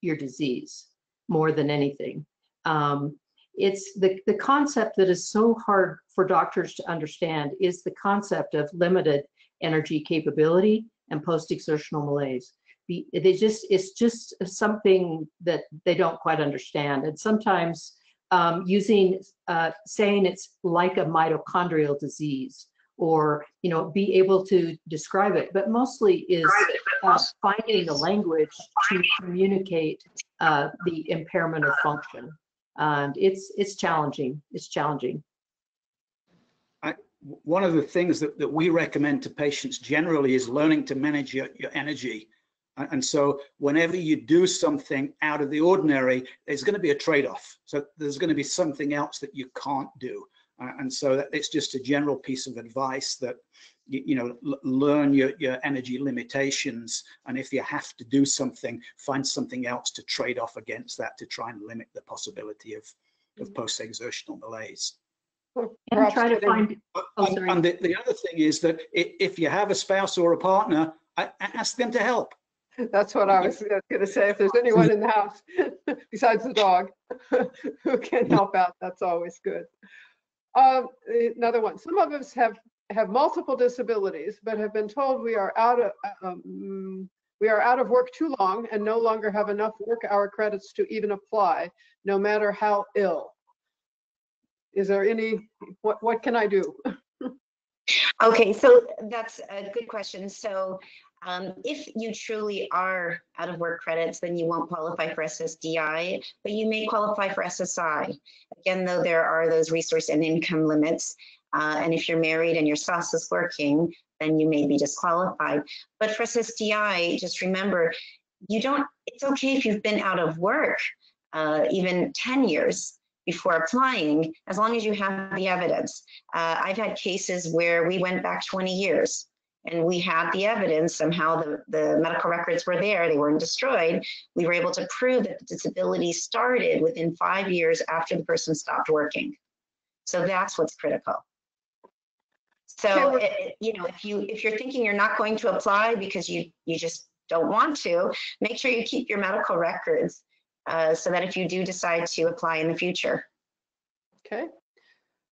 your disease more than anything. Um, it's the, the concept that is so hard for doctors to understand is the concept of limited energy capability and post-exertional malaise. they just, it's just something that they don't quite understand. And sometimes um, using, uh, saying it's like a mitochondrial disease or, you know, be able to describe it, but mostly is uh, finding the language to communicate uh, the impairment of function. And it's, it's challenging, it's challenging. one of the things that, that we recommend to patients generally is learning to manage your, your energy. A- And so whenever you do something out of the ordinary, there's going to be a trade-off. So there's going to be something else that you can't do. Uh, and so that it's just a general piece of advice that, you, you know, l- learn your, your energy limitations. And if you have to do something, find something else to trade off against that to try and limit the possibility of, of post-exertional malaise. And try to find, Oh, And, and the, the other thing is that if you have a spouse or a partner, a- a- ask them to help. That's what I was going to say. If there's anyone in the house besides the dog who can help out, that's always good. Um, Another one, some of us have, have multiple disabilities, but have been told we are out of, um, we are out of work too long and no longer have enough work hour credits to even apply, no matter how ill. Is there any, what, what can I do? Okay, so that's a good question. So um, if you truly are out of work credits, then you won't qualify for SSDI, but you may qualify for SSI. Again, though, there are those resource and income limits. Uh, and if you're married and your spouse is working, then you may be disqualified. But for SSDI, just remember, you don't, it's okay if you've been out of work uh, even 10 years before applying, as long as you have the evidence. Uh, I've had cases where we went back 20 years and we had the evidence. Somehow the, the medical records were there, they weren't destroyed. We were able to prove that the disability started within five years after the person stopped working. So that's what's critical. So, it- it- you know, if you if you're thinking you're not going to apply because you you just don't want to, make sure you keep your medical records uh, so that if you do decide to apply in the future. Okay.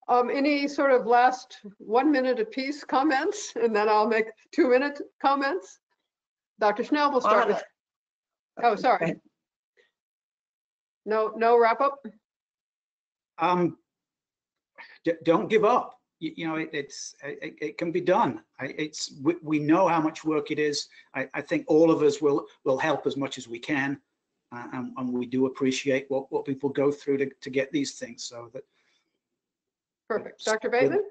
Um, any sort of last one minute apiece comments, and then I'll make two minute comments? Dr. Snell, we'll start with, oh, sorry. No, no wrap up? Um, d- don't give up. You, you know, it, it's it, it can be done. I, it's we, we know how much work it is. I, I think all of us will will help as much as we can, uh, and, and we do appreciate what what people go through to to get these things. So that Perfect. Dr. Bateman?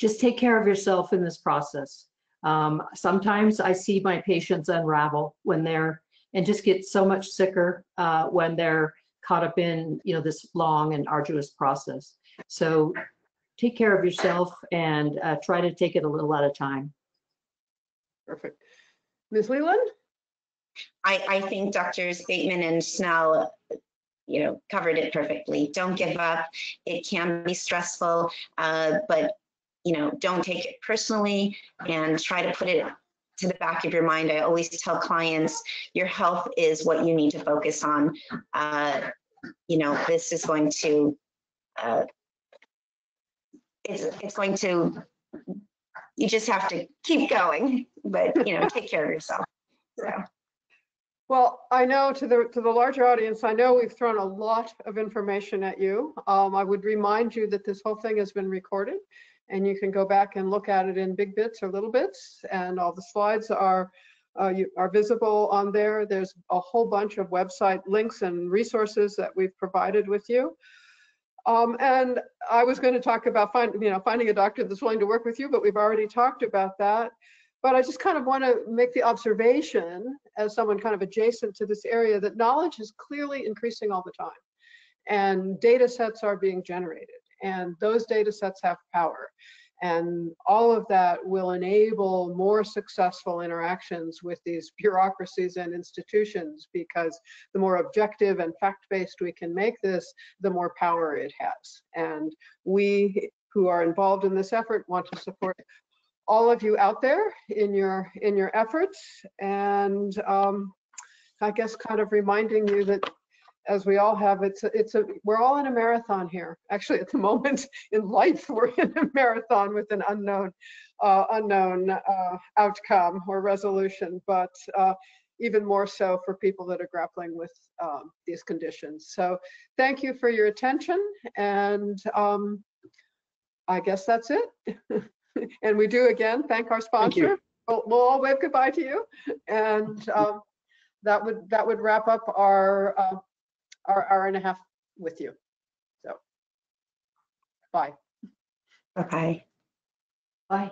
just take care of yourself in this process. Um, sometimes I see my patients unravel when they're, and just get so much sicker uh, when they're caught up in, you know, this long and arduous process. So take care of yourself and uh, try to take it a little at a time. Perfect. Ms. Leland? I, I think Doctors Bateman and Snell, you know, covered it perfectly. Don't give up. It can be stressful, uh, but, you know, don't take it personally and try to put it to the back of your mind. I always tell clients, your health is what you need to focus on. Uh, you know, this is going to, uh, it's, it's going to, you just have to keep going, but, you know, take care of yourself. So. Well, I know to the, to the larger audience, I know we've thrown a lot of information at you. Um, I would remind you that this whole thing has been recorded and you can go back and look at it in big bits or little bits and all the slides are uh, you, are visible on there. There's a whole bunch of website links and resources that we've provided with you. Um, and I was going to talk about find, you know, finding a doctor that's willing to work with you, but we've already talked about that. But I just kind of want to make the observation as someone kind of adjacent to this area that knowledge is clearly increasing all the time. And data sets are being generated and those data sets have power. And all of that will enable more successful interactions with these bureaucracies and institutions because the more objective and fact-based we can make this, the more power it has. And we who are involved in this effort want to support all of you out there in your in your efforts and um, I guess kind of reminding you that as we all have it's a, it's a we're all in a marathon here actually at the moment in life we're in a marathon with an unknown uh, unknown uh, outcome or resolution, but uh, even more so for people that are grappling with um, these conditions. So thank you for your attention and um, I guess that's it. And we do again, thank our Thank you. sponsor. We'll we'll all wave goodbye to you. And um, that would, that would wrap up our, uh, our hour and a half with you. So, bye. Bye-bye. Bye.